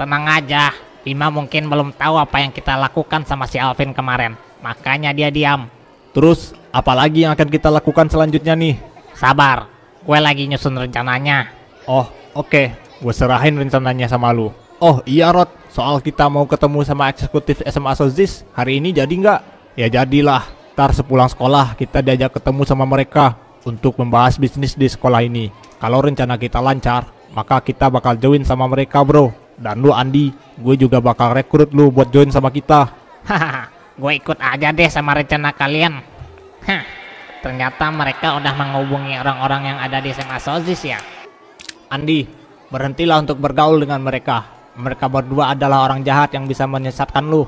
Speaker 1: Tenang aja. Bima mungkin belum tahu apa yang kita lakukan sama si Alvin kemarin. Makanya dia diam.
Speaker 2: Terus, apalagi yang akan kita lakukan selanjutnya nih?
Speaker 1: Sabar. Gue lagi nyusun rencananya.
Speaker 2: Oh, oke. Gue serahin rencananya sama lu. Oh, iya, Rod. Soal kita mau ketemu sama eksekutif SMA Sozis hari ini jadi nggak? Ya jadilah. Ntar sepulang sekolah kita diajak ketemu sama mereka untuk membahas bisnis di sekolah ini. Kalau rencana kita lancar, maka kita bakal join sama mereka bro. Dan lu Andi, gue juga bakal rekrut lu buat join sama kita.
Speaker 1: Hahaha, gue ikut aja deh sama rencana kalian. Hah, ternyata mereka udah menghubungi orang-orang yang ada di SMA Sozis ya.
Speaker 6: Andi, berhentilah untuk bergaul dengan mereka. Mereka berdua adalah orang jahat yang bisa menyesatkan lu.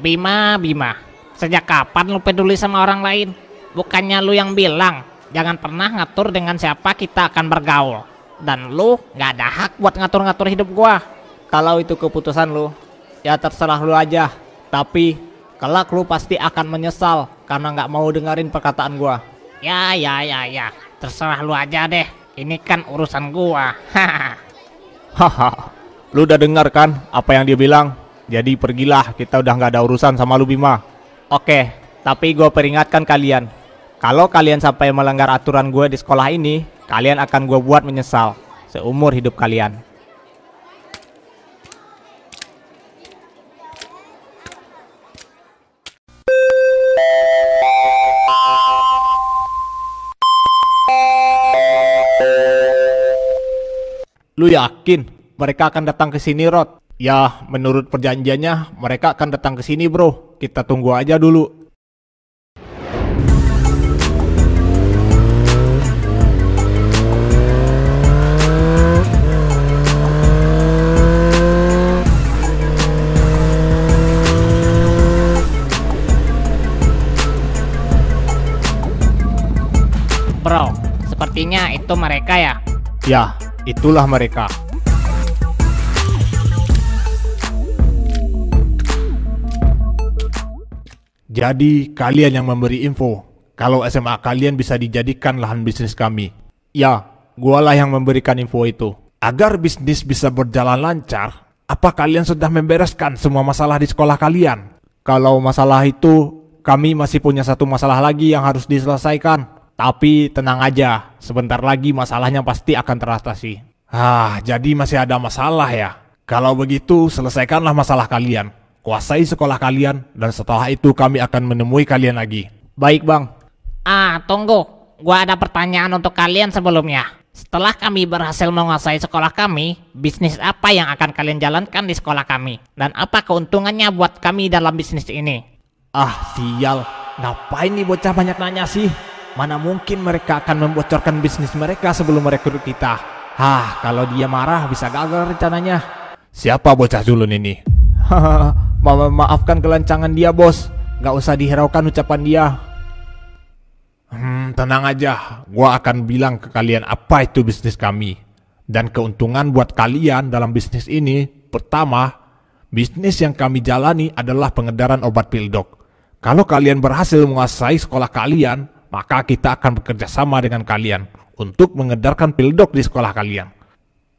Speaker 1: Bima, Bima, sejak kapan lu peduli sama orang lain? Bukannya lu yang bilang, jangan pernah ngatur dengan siapa kita akan bergaul. Dan lu gak ada hak buat ngatur-ngatur hidup gua.
Speaker 6: Kalau itu keputusan lu, ya terserah lu aja. Tapi, kelak lu pasti akan menyesal karena nggak mau dengerin perkataan gua.
Speaker 1: Ya, ya, ya, ya, terserah lu aja deh. Ini kan urusan gua. *laughs* Hahaha.
Speaker 2: Lu udah dengar kan apa yang dia bilang? Jadi pergilah, kita udah nggak ada urusan sama lu Bima.
Speaker 6: Oke, tapi gue peringatkan kalian. Kalau kalian sampai melanggar aturan gue di sekolah ini, kalian akan gue buat menyesal seumur hidup kalian.
Speaker 2: Lu yakin mereka akan datang ke sini, Rod? Ya, menurut perjanjiannya mereka akan datang ke sini, Bro. Kita tunggu aja dulu.
Speaker 1: Bro, sepertinya itu mereka ya.
Speaker 2: Ya, itulah mereka. Jadi, kalian yang memberi info kalau SMA kalian bisa dijadikan lahan bisnis kami. Ya, gualah yang memberikan info itu. Agar bisnis bisa berjalan lancar, apa kalian sudah membereskan semua masalah di sekolah kalian? Kalau masalah itu, kami masih punya satu masalah lagi yang harus diselesaikan. Tapi tenang aja, sebentar lagi masalahnya pasti akan teratasi. Ah, jadi masih ada masalah ya? Kalau begitu, selesaikanlah masalah kalian. Kuasai sekolah kalian, dan setelah itu kami akan menemui kalian lagi.
Speaker 6: Baik bang,
Speaker 1: Ah, tunggu. Gua ada pertanyaan untuk kalian sebelumnya. Setelah kami berhasil menguasai sekolah kami, bisnis apa yang akan kalian jalankan di sekolah kami? Dan apa keuntungannya buat kami dalam bisnis ini?
Speaker 6: Ah, sial. Ngapain nih bocah banyak nanya sih? Mana mungkin mereka akan membocorkan bisnis mereka sebelum merekrut kita? Hah, kalau dia marah bisa gagal rencananya.
Speaker 2: Siapa bocah culun ini?
Speaker 6: Ma *laughs* ma- maafkan kelancangan dia, bos. Gak usah dihiraukan ucapan dia.
Speaker 2: Hmm, tenang aja, gua akan bilang ke kalian apa itu bisnis kami. Dan keuntungan buat kalian dalam bisnis ini, pertama, bisnis yang kami jalani adalah pengedaran obat pildok. Kalau kalian berhasil menguasai sekolah kalian, maka kita akan bekerja sama dengan kalian untuk mengedarkan pildok di sekolah kalian.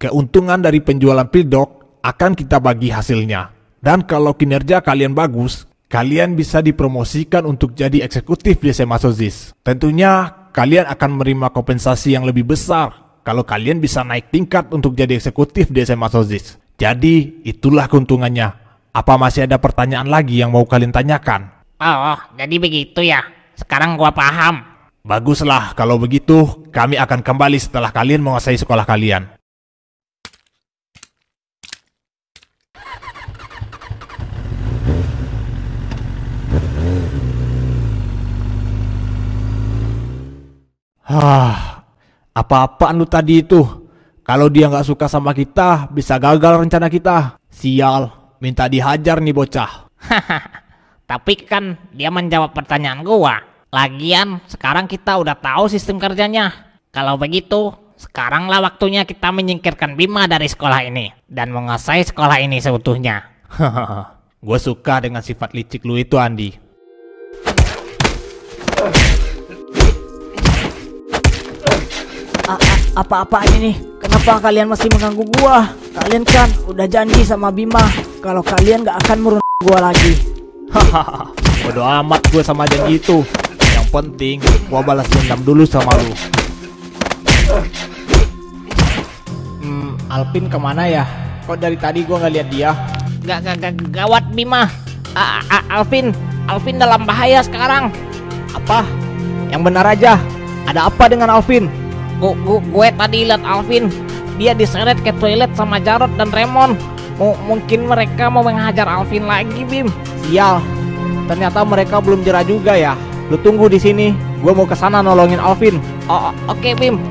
Speaker 2: Keuntungan dari penjualan pildok akan kita bagi hasilnya. Dan kalau kinerja kalian bagus, kalian bisa dipromosikan untuk jadi eksekutif di SMA Sozis. Tentunya kalian akan menerima kompensasi yang lebih besar kalau kalian bisa naik tingkat untuk jadi eksekutif di SMA Sozis. Jadi itulah keuntungannya. Apa masih ada pertanyaan lagi yang mau kalian tanyakan?
Speaker 1: Oh, jadi begitu ya. Sekarang gua paham.
Speaker 2: Baguslah kalau begitu kami akan kembali setelah kalian menguasai sekolah kalian.
Speaker 6: Hah, apa-apaan lu tadi itu? Kalau dia nggak suka sama kita, bisa gagal rencana kita. Sial, minta dihajar nih bocah. *laughs*
Speaker 1: Tapi kan dia menjawab pertanyaan gua. Lagian, sekarang kita udah tahu sistem kerjanya. Kalau begitu, sekaranglah waktunya kita menyingkirkan Bima dari sekolah ini dan menguasai sekolah ini seutuhnya. *laughs*
Speaker 6: Gue suka dengan sifat licik lu itu, Andi. *laughs* Apa-apaan ini? Kenapa kalian masih mengganggu gua? Kalian kan udah janji sama Bima kalau kalian gak akan merun gua lagi. Hahaha, bodo amat gue sama janji itu. Yang penting gua balas dendam dulu sama lu. Hmm, Alvin ke mana ya? Kok dari tadi gua nggak lihat dia?
Speaker 1: Gak, gak, gak, gawat Bima. A, A, Alvin, Alvin dalam bahaya sekarang.
Speaker 5: Apa? Yang benar aja. Ada apa dengan Alvin?
Speaker 1: Gu, gu, gue tadi lihat Alvin. Dia diseret ke toilet sama Jarot dan Raymond. M mungkin mereka mau menghajar Alvin lagi, Bim.
Speaker 5: Sial. Ternyata mereka belum jerah juga ya. Lu tunggu di sini. Gue mau ke sana nolongin Alvin.
Speaker 1: Oh, oke okay, Bim.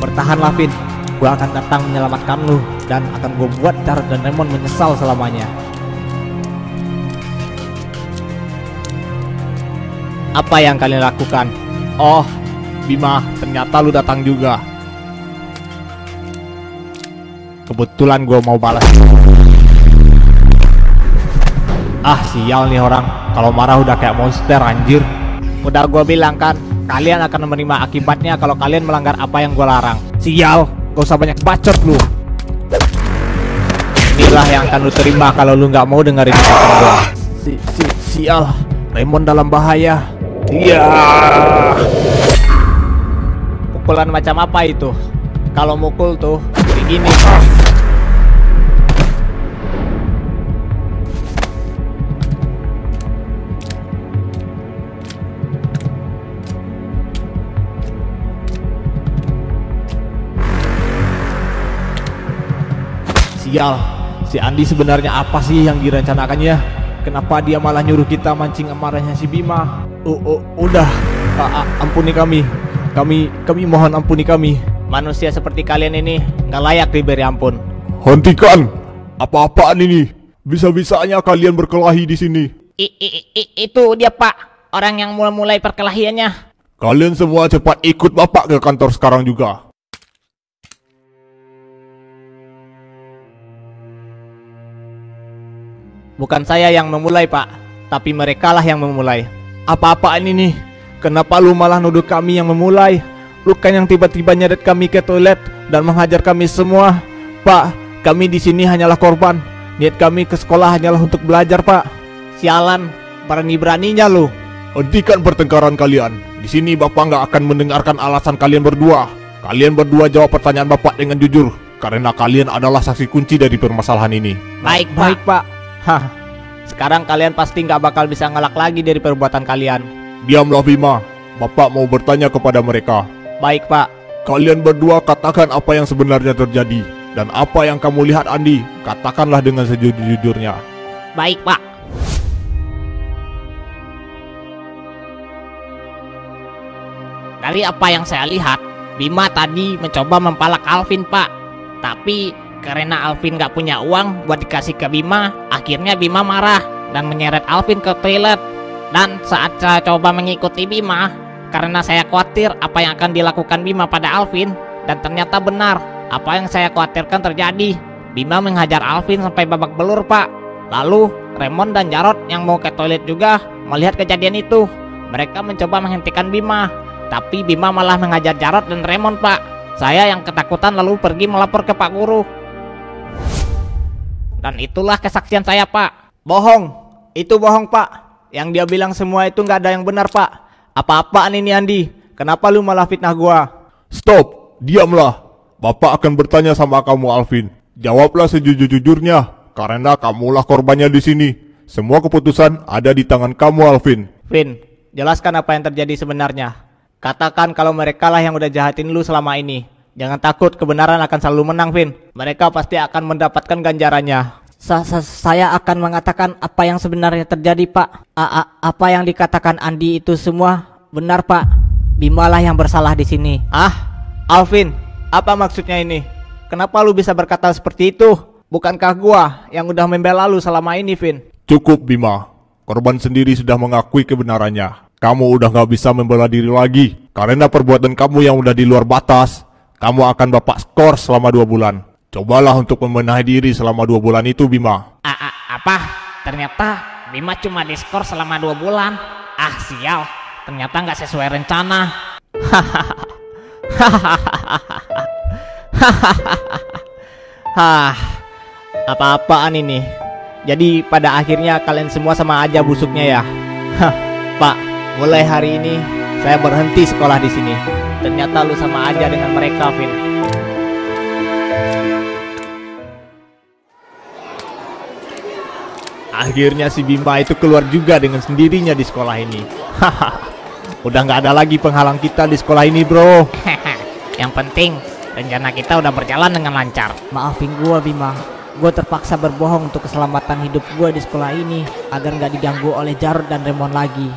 Speaker 5: Bertahanlah, Vin. Gue akan datang menyelamatkan lu dan akan gue buat Jarod dan Raymond menyesal selamanya. Apa yang kalian lakukan?
Speaker 2: Oh, Bima, ternyata lu datang juga. Kebetulan gue mau balas. Ah, sial nih orang. Kalau marah udah kayak monster anjir.
Speaker 5: Udah gue bilang kan, kalian akan menerima akibatnya kalau kalian melanggar apa yang gue larang.
Speaker 2: Sial, gak usah banyak bacot lu.
Speaker 5: Inilah yang akan lu terima kalau lu nggak mau dengerin ucapan gue.
Speaker 2: Si, si, sial, Raymond dalam bahaya. Iya.
Speaker 5: Pukulan macam apa itu? Kalau mukul tuh kayak gini.
Speaker 2: Sial, si Andi sebenarnya apa sih yang direncanakannya? Kenapa dia malah nyuruh kita mancing amarahnya si Bima? Oh, oh udah, A -a ampuni kami. Kami, kami mohon ampuni kami.
Speaker 5: Manusia seperti kalian ini nggak layak diberi ampun.
Speaker 2: Hentikan! Apa-apaan ini? Bisa-bisanya kalian berkelahi di sini.
Speaker 1: I, i, i, itu dia Pak, orang yang mulai-mulai perkelahiannya.
Speaker 2: Kalian semua cepat ikut Bapak ke kantor sekarang juga.
Speaker 5: Bukan saya yang memulai, Pak, tapi merekalah yang memulai.
Speaker 2: Apa-apaan ini? Kenapa lu malah nuduh kami yang memulai? Lu kan yang tiba-tiba nyeret kami ke toilet dan menghajar kami semua. Pak, kami di sini hanyalah korban. Niat kami ke sekolah hanyalah untuk belajar, Pak.
Speaker 5: Sialan, berani-beraninya lu.
Speaker 2: Hentikan pertengkaran kalian. Di sini Bapak nggak akan mendengarkan alasan kalian berdua. Kalian berdua jawab pertanyaan Bapak dengan jujur, karena kalian adalah saksi kunci dari permasalahan ini.
Speaker 1: Baik, Pak.
Speaker 5: Baik, Pak. Hah. Sekarang kalian pasti nggak bakal bisa ngelak lagi dari perbuatan kalian.
Speaker 2: Diamlah Bima. Bapak mau bertanya kepada mereka.
Speaker 5: Baik, Pak.
Speaker 2: Kalian berdua katakan apa yang sebenarnya terjadi dan apa yang kamu lihat Andi, katakanlah dengan sejujur-jujurnya.
Speaker 1: Baik, Pak. Dari apa yang saya lihat, Bima tadi mencoba mempalak Alvin, Pak. Tapi karena Alvin gak punya uang buat dikasih ke Bima, akhirnya Bima marah dan menyeret Alvin ke toilet. Dan saat saya coba mengikuti Bima, karena saya khawatir apa yang akan dilakukan Bima pada Alvin, dan ternyata benar apa yang saya khawatirkan terjadi. Bima menghajar Alvin sampai babak belur, Pak. Lalu Raymond dan Jarot yang mau ke toilet juga melihat kejadian itu. Mereka mencoba menghentikan Bima, tapi Bima malah mengajar Jarot dan Raymond, Pak. Saya yang ketakutan lalu pergi melapor ke Pak Guru. Dan itulah kesaksian saya, Pak.
Speaker 5: Bohong. Itu bohong, Pak. Yang dia bilang semua itu nggak ada yang benar, Pak. Apa-apaan ini, Andi? Kenapa lu malah fitnah gua?
Speaker 2: Stop, diamlah. Bapak akan bertanya sama kamu Alvin. Jawablah sejujur-jujurnya, karena kamulah korbannya di sini. Semua keputusan ada di tangan kamu Alvin.
Speaker 5: Vin, jelaskan apa yang terjadi sebenarnya. Katakan kalau mereka lah yang udah jahatin lu selama ini. Jangan takut, kebenaran akan selalu menang, Vin. Mereka pasti akan mendapatkan ganjarannya. Sa -sa saya akan mengatakan apa yang sebenarnya terjadi, Pak. A -a apa yang dikatakan Andi itu semua benar, Pak. Bimalah yang bersalah di sini. Ah, Alvin, apa maksudnya ini? Kenapa lu bisa berkata seperti itu? Bukankah gua yang udah membela lu selama ini, Vin?
Speaker 2: Cukup Bima, korban sendiri sudah mengakui kebenarannya. Kamu udah gak bisa membela diri lagi. Karena perbuatan kamu yang udah di luar batas, kamu akan bapak skor selama dua bulan. Cobalah untuk membenahi diri selama dua bulan itu Bima.
Speaker 1: A -a apa? Ternyata Bima cuma diskor selama dua bulan. Ah sial, ternyata nggak sesuai rencana.
Speaker 5: Hah, apa-apaan ini? Jadi pada akhirnya kalian semua sama aja busuknya ya. Hah, Pak, mulai hari ini
Speaker 2: saya berhenti sekolah di sini. Ternyata lu sama aja dengan mereka, Vin. Akhirnya si Bima itu keluar juga dengan sendirinya di sekolah ini. Haha. *laughs* Udah nggak ada lagi penghalang kita di sekolah ini, bro. *laughs*
Speaker 1: Yang penting, rencana kita udah berjalan dengan lancar.
Speaker 12: Maafin gua Bima. Gua terpaksa berbohong untuk keselamatan hidup gua di sekolah ini agar nggak diganggu oleh Jarod dan Remon lagi.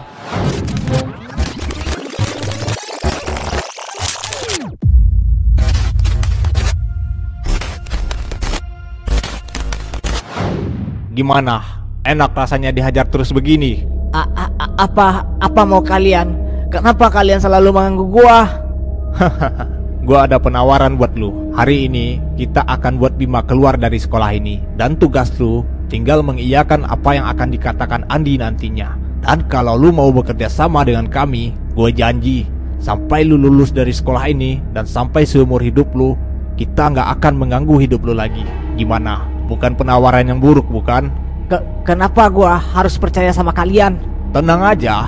Speaker 2: Gimana? Enak rasanya dihajar terus begini?
Speaker 12: A- a- a- apa apa mau kalian? Kenapa kalian selalu mengganggu gua? *laughs*
Speaker 2: Gua ada penawaran buat lu. Hari ini kita akan buat Bima keluar dari sekolah ini dan tugas lu tinggal mengiyakan apa yang akan dikatakan Andi nantinya. Dan kalau lu mau bekerja sama dengan kami, gue janji sampai lu lulus dari sekolah ini dan sampai seumur hidup lu, kita nggak akan mengganggu hidup lu lagi. Gimana? Bukan penawaran yang buruk, bukan?
Speaker 12: Ke- kenapa gua harus percaya sama kalian?
Speaker 2: Tenang aja,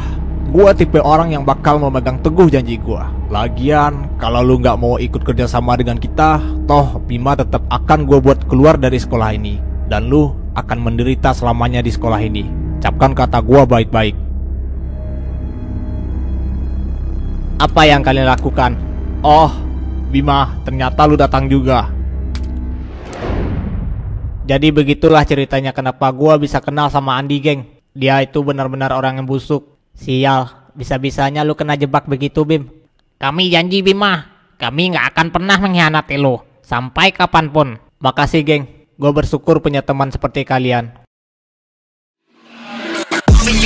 Speaker 2: gua tipe orang yang bakal memegang teguh janji gua. Lagian, kalau lu nggak mau ikut kerja sama dengan kita, toh Bima tetap akan gua buat keluar dari sekolah ini. Dan lu akan menderita selamanya di sekolah ini. Capkan kata gua baik-baik. Apa yang kalian lakukan? Oh, Bima, ternyata lu datang juga. Jadi begitulah ceritanya kenapa gua bisa kenal sama Andi, geng. Dia itu benar-benar orang yang busuk.
Speaker 12: Sial, bisa-bisanya lu kena jebak begitu Bim.
Speaker 1: Kami janji Bima, kami nggak akan pernah mengkhianati lo. Sampai kapan pun.
Speaker 2: Makasih, geng. Gue bersyukur punya teman seperti kalian.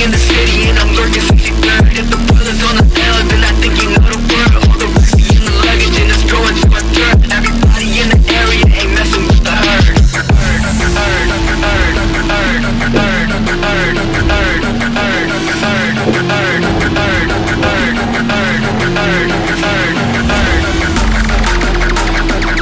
Speaker 13: in the city and I'm lurking, lurking in the